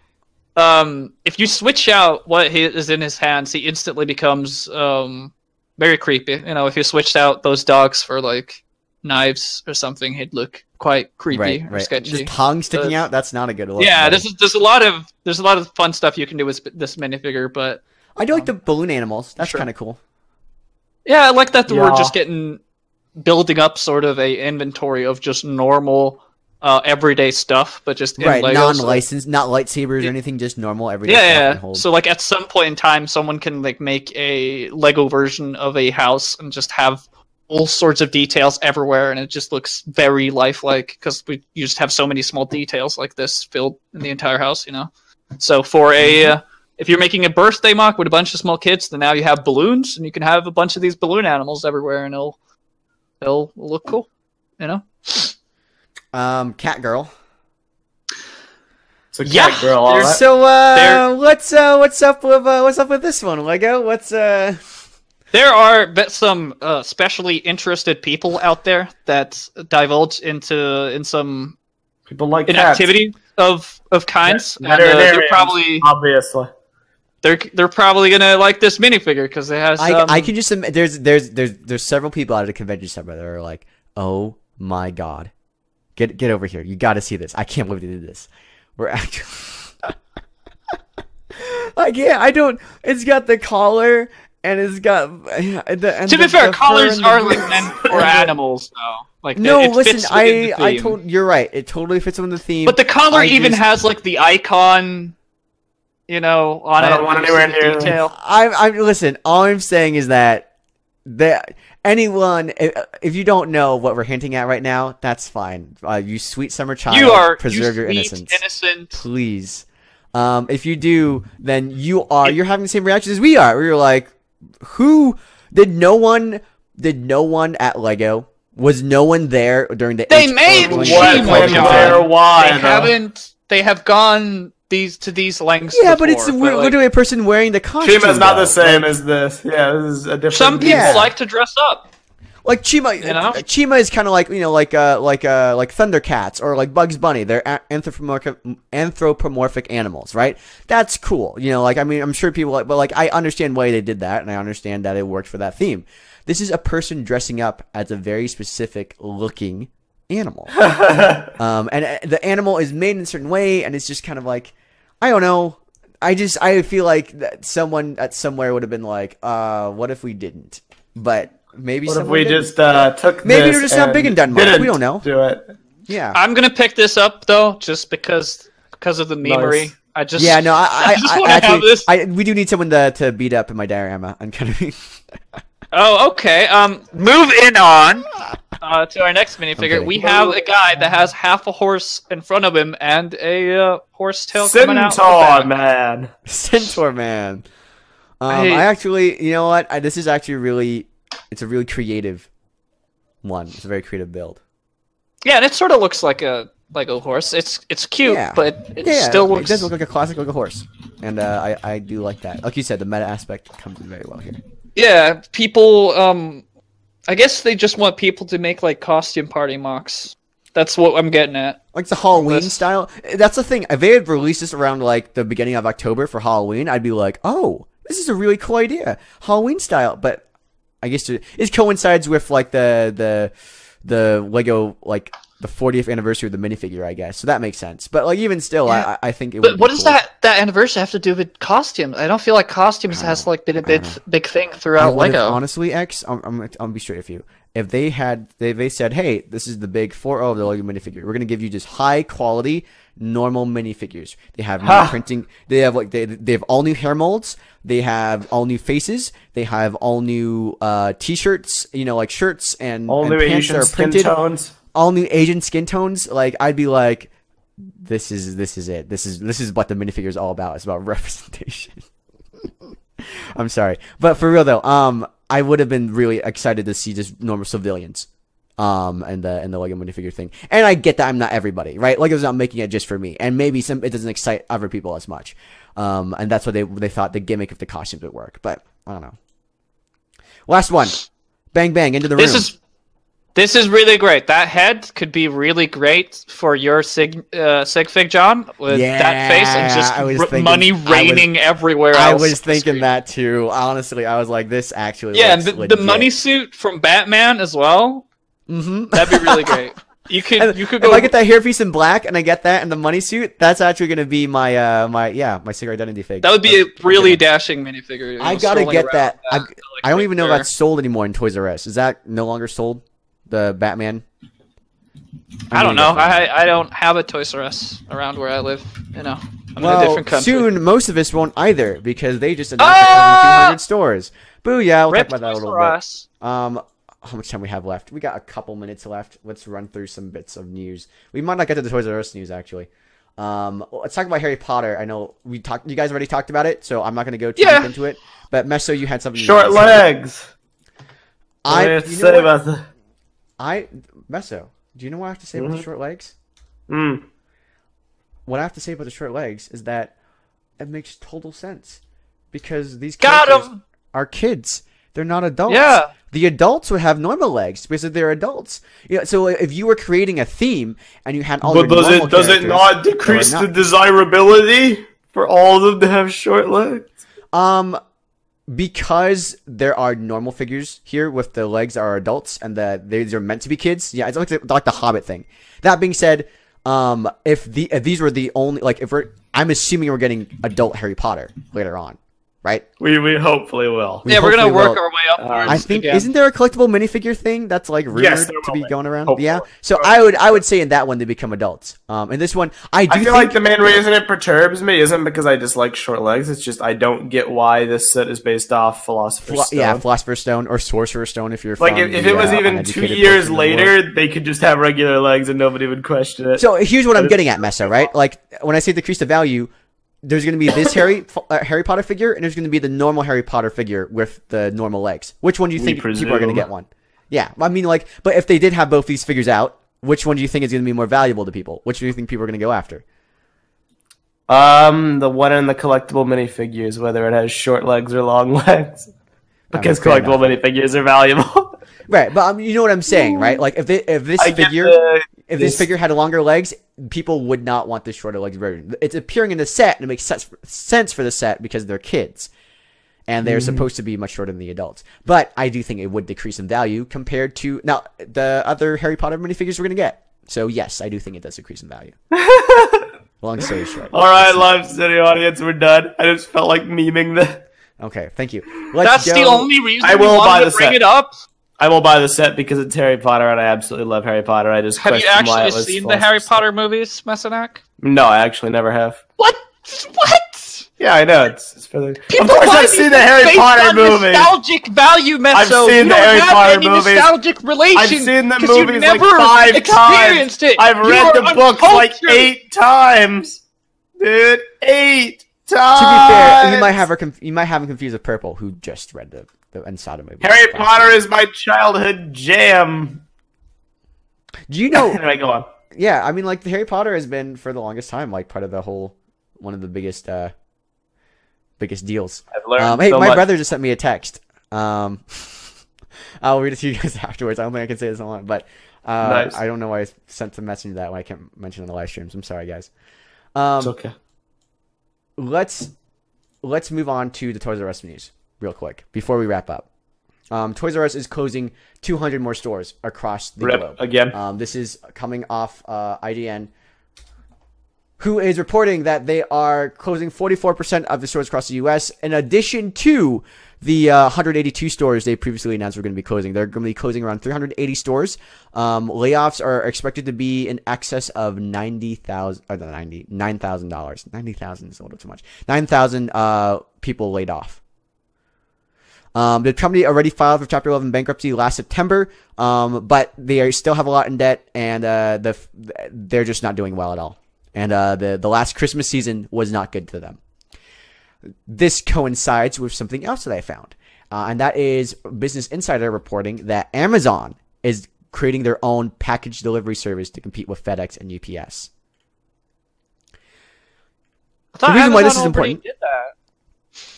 um, if you switch out what he is in his hands, he instantly becomes um very creepy. You know, if you switched out those dogs for like knives or something, he'd look quite creepy Right, or right. sketchy. Just tongue sticking Uh, out. That's not a good look. yeah, but- this there's a lot of there's a lot of fun stuff you can do with this minifigure, but I do like the balloon animals. That's Sure. kind of cool. yeah, I like that we're just getting building up sort of a inventory of just normal, uh, everyday stuff, but just in right, Legos. non-licensed, not lightsabers or anything, just normal everyday Yeah, yeah. So like at some point in time, someone can like make a Lego version of a house and just have all sorts of details everywhere, and it just looks very lifelike because we you just have so many small details like this filled in the entire house, you know. So for a uh, if you're making a birthday MOC with a bunch of small kids, then now you have balloons, and you can have a bunch of these balloon animals everywhere, and it'll it'll look cool, you know. um, cat girl. So cat Yeah, girl, all right. So, uh, There- what's uh, what's up with uh, what's up with this one, Lego? What's uh, There are some uh, specially interested people out there that divulge into in some People like an cats. activity of of kinds, and uh, they're probably obviously. they're they're probably gonna like this minifigure because it has. I, um, I can just there's there's there's there's several people out at a convention center that are like, oh my god, get get over here, you got to see this. I can't believe they did this. We're actually. I can't. I don't. It's got the collar and it's got. And the, and to be the- fair, the fur collars are like boots. meant for animals, though. Like No, it listen. fits I the I told you're right. It totally fits on the theme. But the collar I even just- has like the icon, you know, on it. I don't want anywhere see the near this. detail. I I listen. All I'm saying is that that anyone, if, if you don't know what we're hinting at right now, that's fine. Uh, you sweet summer child, You are preserve you your sweet, innocence, innocent. please. Um, if you do, then you are you're having the same reaction as we are. We're like, who did no one did no one at Lego was no one there during the They H- made or- What? What? Chima, When, Jon. where, why? They haven't. They have gone these to these lengths. Yeah, but it's before, we're like, literally a person wearing the costume. Chima's not though. the same as this. Yeah, this is a different. Some people Yeah. like to dress up. Like Chima, You know? Chima is kind of like you know, like uh, like uh, like Thundercats or like Bugs Bunny. They're anthropomorphic anthropomorphic animals, right? That's cool. You know, like I mean, I'm sure people like, but like I understand why they did that, and I understand that it worked for that theme. This is a person dressing up as a very specific looking animal, um, and uh, the animal is made in a certain way, and it's just kind of like, I don't know. I just I feel like that someone at somewhere would have been like, uh, what if we didn't? But maybe What if we did. just uh, took Maybe this they're just not big in Denmark. didn't We don't know. Do it. yeah. I'm gonna pick this up though, just because because of the memery. Nice. I just yeah, no, I, I, I just I, wanna have this. I, we do need someone to, to beat up in my diorama. I'm kind of. Oh, okay. Um, moving on uh, to our next minifigure. We have a guy that has half a horse in front of him and a uh, horse tail coming out. the Centaur back. man. Centaur man. Um, I, I- actually, you know what? I, this is actually really, it's a really creative one. It's a very creative build. Yeah, and it sort of looks like a like a horse. It's it's cute, Yeah. but it Yeah, still it looks does look like a classic, like a horse. and uh, I I do like that. Like you said, the meta aspect comes in very well here. Yeah, people. Um, I guess they just want people to make like costume party MOCs. That's what I'm getting at. Like the Halloween style. That's the thing. If they had released this around like the beginning of October for Halloween, I'd be like, oh, this is a really cool idea, Halloween style. But I guess it, it coincides with like the the the Lego like the 40th anniversary of the minifigure, I guess. So that makes sense. But like even still, Yeah. I I think it. But would what be does cool. that that anniversary have to do with costumes? I don't feel like costumes has like been a big big thing throughout wonder if, Lego. honestly, Exx, I'm, I'm, I'm gonna be straight with you. If they had, they, they said, hey, this is the big 4 of the Lego minifigure. We're gonna give you just high quality, normal minifigures. They have new printing. They have like they, they have all new hair molds. They have all new faces. They have all new uh, t-shirts. You know, like shirts and, All and new pants Asian that are skin printed. tones. All new Asian skin tones. Like I'd be like, this is this is it. This is this is what the minifigure is all about. It's about representation. I'm sorry, but for real though, um, I would have been really excited to see just normal civilians, um, and the and the Lego minifigure thing. And I get that I'm not everybody, right? Lego's not making it just for me, and maybe some it doesn't excite other people as much, um, and that's what they they thought the gimmick of the costumes would work. But I don't know. Last one, bang bang into the This room. is this is really great. That head could be really great for your sig uh, sig fig Jon with that face and just I was thinking- money I was- raining everywhere. I was thinking that too. Honestly, I was like, this actually. Yeah, and the, the legit. money suit from Batman as well. Mm-hmm. That'd be really great. You could And you could go. if. I get that hairpiece in black and I get that and the money suit, that's actually gonna be my uh my yeah my secret identity fig. that would be a That's- really dashing minifigure. you know, I gotta get around that. I, I don't even know if that's sold anymore in Toys R Us. Is that no longer sold? The Batman. I don't know. to find it. I I don't have a Toys R Us around where I live. You know, I'm in a different country. soon most of us won't either because they just announced Ah! 200 stores. Booyah! We'll Rip talk about that a Toys little R bit. Us. Um, how much time we have left? We got a couple minutes left. Let's run through some bits of news. We might not get to the Toys R Us news actually. Um, let's talk about Harry Potter. I know we talked. You guys already talked about it, so I'm not going to go too Yeah. deep into it. But Meso, you had something. Short wanted legs. I, you have to know say what? About the? I Meso. Do you know what I have to say about the Mhm. short legs? Mm. What I have to say about the short legs is that it makes total sense because these Got characters are kids. They're not adults. Yeah. The adults would have normal legs because they're adults. Yeah. So if you were creating a theme and you had all But your does normal it does it not decrease not. the desirability for all of them to have short legs? Um, because there are normal figures here with the legs are adults and the these are meant to be kids. Yeah, it's like the, like the Hobbit thing. That being said, um, if the if these were the only like if we're I'm assuming we're getting adult Harry Potter later on, right? We we hopefully will. We yeah, we're gonna work will. our way upwards. I think again. isn't there a collectible minifigure thing that's like rumored Yes, to be be. going around? Hopefully. Yeah. So I would I would say in that one they become adults. Um, in this one I do I feel think like the main reason it perturbs me isn't because I dislike short legs. It's just I don't get why this set is based off Philosopher's Philo- Stone. yeah Philosopher's Stone or Sorcerer's Stone if you're like from if, if the, it was uh, even two years portion of the later, they could just have regular legs and nobody would question it. So here's what I'm getting at, Meso. Right? Like when I say decrease the value, there's going to be this Harry uh, Harry Potter figure, and there's going to be the normal Harry Potter figure with the normal legs. Which one do you We think people are going to get one? Yeah, I mean, like, but if they did have both these figures out, which one do you think is going to be more valuable to people? Which do you think people are going to go after? Um, the one in the collectible minifigures, whether it has short legs or long legs, because fair collectible minifigures are valuable. Right, but um, you know what I'm saying, right? Like if they, if this I figure the- if this this- figure had longer legs, people would not want the shorter legs version. It's appearing in the set, and it makes sense sense for the set because they're kids, and they're mm-hmm. supposed to be much shorter than the adults. But I do think it would decrease in value compared to now the other Harry Potter minifigures we're gonna get. So yes, I do think it does decrease in value. Long story short. All right, live city audience, we're done. I just felt like memeing the. Okay, thank you. Let's That's the only reason I we will buy wanted the to bring set. it up. I will buy the set because it's Harry Potter, and I absolutely love Harry Potter. I just Have you question why actually it seen the Harry Stone. Potter movies, Messanak? No, I actually never have. What? What? Yeah, I know. It's, it's for the. People of course, I've seen the Harry based Potter on movie. Nostalgic value, Meso. I've seen you the Harry have Potter any movies. nostalgic relation. I've seen the 'cause you movies like five experienced times. It. I've You read are the books like eight times, dude. Eight times. To be fair, you might have her. Conf- you might have him confused with Purple, who just read the the Ensada movie. Harry Potter is my childhood jam. Do you know? Anyway, go on. yeah, I mean, like the Harry Potter has been for the longest time like part of the whole one of the biggest uh biggest deals. I've learned Um, hey, so my much. brother just sent me a text. Um, I'll read it to you guys afterwards. I don't think I can say this online, but uh, Nice. I don't know why I sent the message that when I can't mention in the live streams. I'm sorry, guys. Um, It's okay. let's let's move on to the Toys R Us news real quick before we wrap up. Um, Toys R Us is closing 200 more stores across the Rip globe. again. Um, this is coming off uh, IGN, who is reporting that they are closing 44% of the stores across the U.S. in addition to the uh, 182 stores they previously announced were going to be closing. They're going to be closing around 380 stores. Um, layoffs are expected to be in excess of 90,000, or not 90, $9,000. 90,000 is a little too much. 9,000 uh, people laid off. Um, the company already filed for Chapter 11 bankruptcy last September, um, but they are, still have a lot in debt, and uh, the they're just not doing well at all. And uh, the the last Christmas season was not good to them. This coincides with something else that I found, uh, and that is Business Insider reporting that Amazon is creating their own package delivery service to compete with FedEx and UPS. I thought reason why this is important-.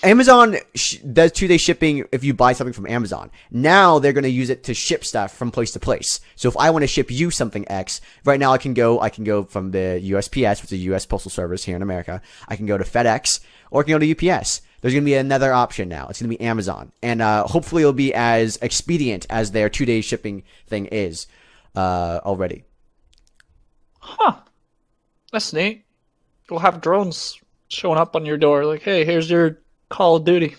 Amazon sh- does two day shipping if you buy something from Amazon. Now they're going to use it to ship stuff from place to place. So if I want to ship you something X, right now I can go, I can go from the USPS, which is the US Postal Service here in America. I can go to FedEx or I can go to UPS. There's going to be another option now. It's going to be Amazon. And, uh, hopefully it'll be as expedient as their two day shipping thing is, uh, already. Huh. That's neat. We'll have drones showing up on your door, like, hey, here's your Call of Duty.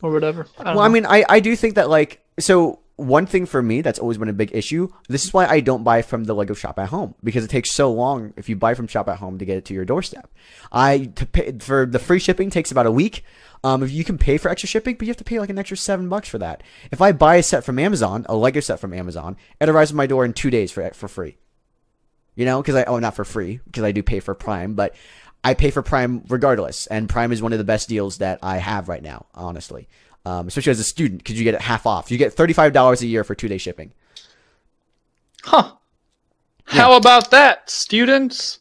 Or whatever. I don't Well, I mean, I, I do think that like so one thing for me that's always been a big issue. This is why I don't buy from the Lego shop at home because it takes so long if you buy from shop at home to get it to your doorstep. I to pay for the free shipping takes about a week. Um, if you can pay for extra shipping, but you have to pay like an extra seven bucks for that. If I buy a set from Amazon, a Lego set from Amazon, it arrives at my door in two days for for free. You know, because I oh not for free because I do pay for Prime, but I pay for Prime regardless, and Prime is one of the best deals that I have right now, honestly. Um, especially as a student, because you get it half off. You get thirty five dollars a year for two day shipping. Huh. How about that, students?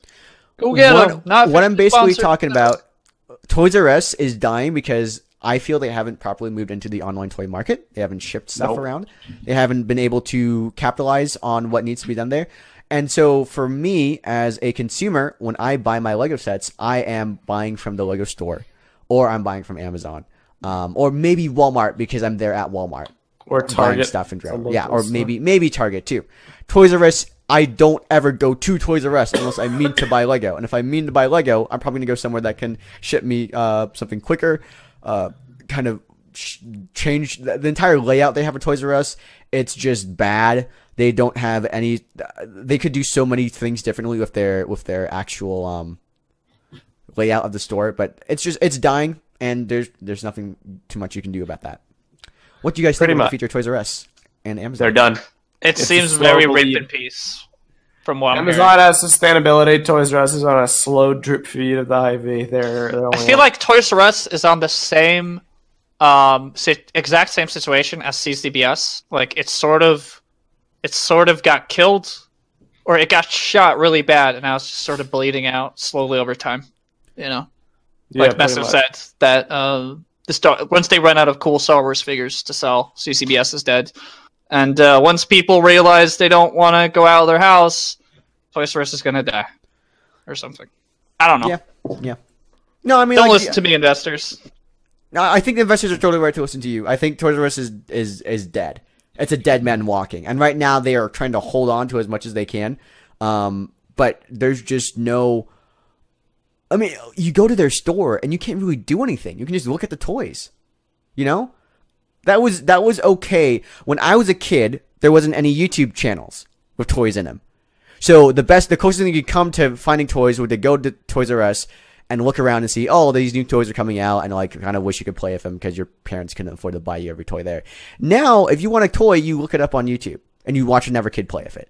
Go get what, them. Not what I'm basically talking about, Toys R Us is dying because I feel they haven't properly moved into the online toy market. They haven't shipped stuff Nope. around. They haven't been able to capitalize on what needs to be done there. And so for me as a consumer, when I buy my Lego sets, I am buying from the Lego store or I'm buying from Amazon. Um, or maybe Walmart because I'm there at Walmart Or buying Target. stuff and. Yeah, or maybe maybe Target too. Toys R Us, I don't ever go to Toys R Us unless I mean to buy Lego. And if I mean to buy Lego, I'm probably gonna go somewhere that can ship me uh, something quicker, uh, kind of sh- change the, the entire layout they have at Toys R Us. It's just bad. They don't have any. They could do so many things differently with their with their actual um, layout of the store, but it's just it's dying, and there's there's nothing too much you can do about that. What do you guys Pretty think about much. the future Toys R Us and Amazon? They're done. It It's a seems slow very bleed. rip in peace. From what I'm Amazon has sustainability. Toys R Us is on a slow drip feed of the IV. They're, they're I only feel like Toys R Us is on the same, um, si- exact same situation as CCBS. Like it's sort of, it sort of got killed, or it got shot really bad, and now it's just sort of bleeding out slowly over time. You know, yeah, like pretty Messer said that uh, the star- once they run out of cool Star Wars figures to sell, CCBS is dead. And uh, once people realize they don't want to go out of their house, Toys R Us is gonna die, or something. I don't know. Yeah, yeah. No, I mean, Don't like, listen to me, investors. I think the investors are totally right to listen to you. I think Toys R Us is is is dead. It's a dead man walking, and right now they are trying to hold on to as much as they can. Um, but there's just no. I mean, you go to their store and you can't really do anything. You can just look at the toys. You know, that was that was okay when I was a kid. There wasn't any YouTube channels with toys in them. So the best, the closest thing you could come to finding toys would to go to Toys R Us and look around and see, oh, these new toys are coming out, and like kind of wish you could play with them because your parents couldn't afford to buy you every toy there. Now, if you want a toy, you look it up on YouTube and you watch another kid play with it.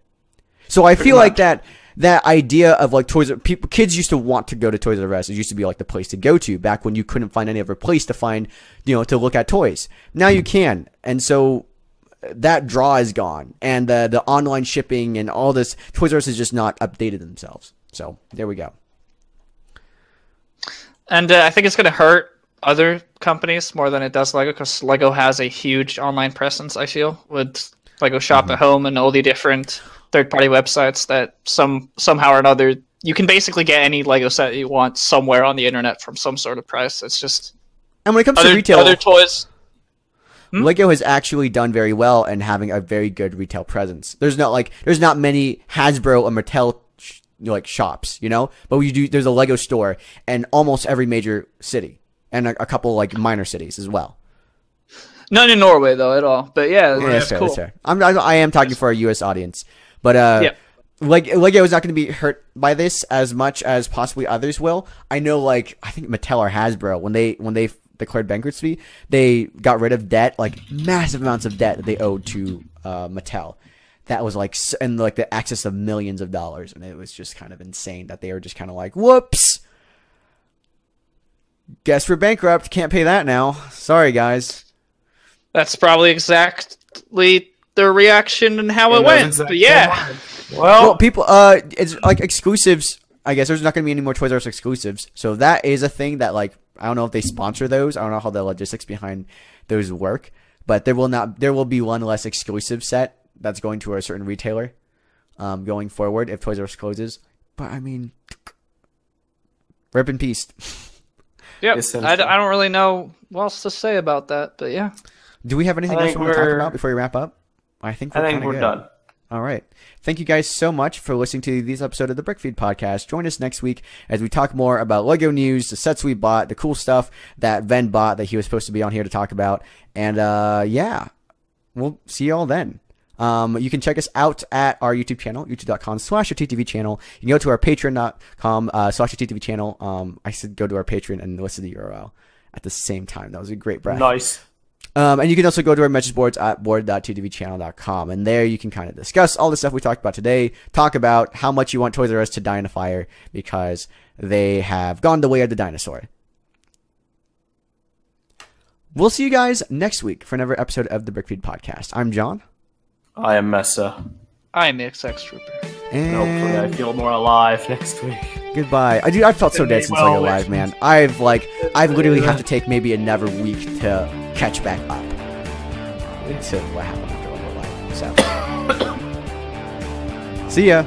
So I feel like that that idea of like toys, people, kids used to want to go to Toys R Us. It used to be like the place to go to back when you couldn't find any other place to find, you know, to look at toys. Now you can, and so uh, that draw is gone, and the the online shipping and all this Toys R Us has just not updated themselves. So there we go. And uh, I think it's going to hurt other companies more than it does Lego because Lego has a huge online presence. I feel with Lego Shop Mm-hmm. at Home and all the different third-party websites that some somehow or another you can basically get any Lego set you want somewhere on the internet from some sort of price. It's just And when it comes to retail, other toys. Hmm? Lego has actually done very well and having a very good retail presence. There's not like there's not many Hasbro or Mattel you know, like shops, you know, but we do. There's a Lego store in almost every major city and a, a couple like minor cities as well. None in Norway though at all. But yeah, Yeah, that's fair. cool. That's fair. I'm, I, I am talking for a U.S. audience, but uh, Yeah. like Lego is not going to be hurt by this as much as possibly others will. I know, like I think Mattel or Hasbro when they when they declared bankruptcy, they got rid of debt, like massive amounts of debt that they owed to uh, Mattel. That was like and like the access of millions of dollars, and it was just kind of insane that they were just kind of like, "Whoops, guess we're bankrupt. Can't pay that now. Sorry, guys." That's probably exactly the reaction and how it In those went. exact But yeah. Well, Well, people, uh, it's like exclusives. I guess there's not going to be any more Toys R Us exclusives, so that is a thing that like I don't know if they sponsor those. I don't know how the logistics behind those work, but there will not. There will be one less exclusive set that's going to a certain retailer, um, going forward if Toys R Us closes. But I mean, rip in peace. Yep. I, I don't really know what else to say about that, but yeah. Do we have anything else we want to talk about before we wrap up? I think I we're think we're good. done. All right. Thank you guys so much for listening to this episode of the Brickfeed podcast. Join us next week as we talk more about Lego news, the sets we bought, the cool stuff that Ven bought that he was supposed to be on here to talk about. And uh, yeah, we'll see you all then. Um, you can check us out at our YouTube channel, youtube.com slash TTV channel. You can go to our patreon.com uh, slash TTV channel. Um, I said go to our Patreon and listen to the URL at the same time. That was a great breath. Nice. Um, and you can also go to our message boards at board.ttvchannel.com. And there you can kind of discuss all the stuff we talked about today. Talk about how much you want Toys R Us to die in a fire because they have gone the way of the dinosaur. We'll see you guys next week for another episode of the Brickfeed Podcast. I'm Jon. I am Meso. I'm the Exx Trooper. And hopefully I feel more alive next week. goodbye. I do. I felt so dead night, since Lego well Live, man. I've like, I've literally have to take maybe another week to catch back up to what happened after Lego Live. So, see ya.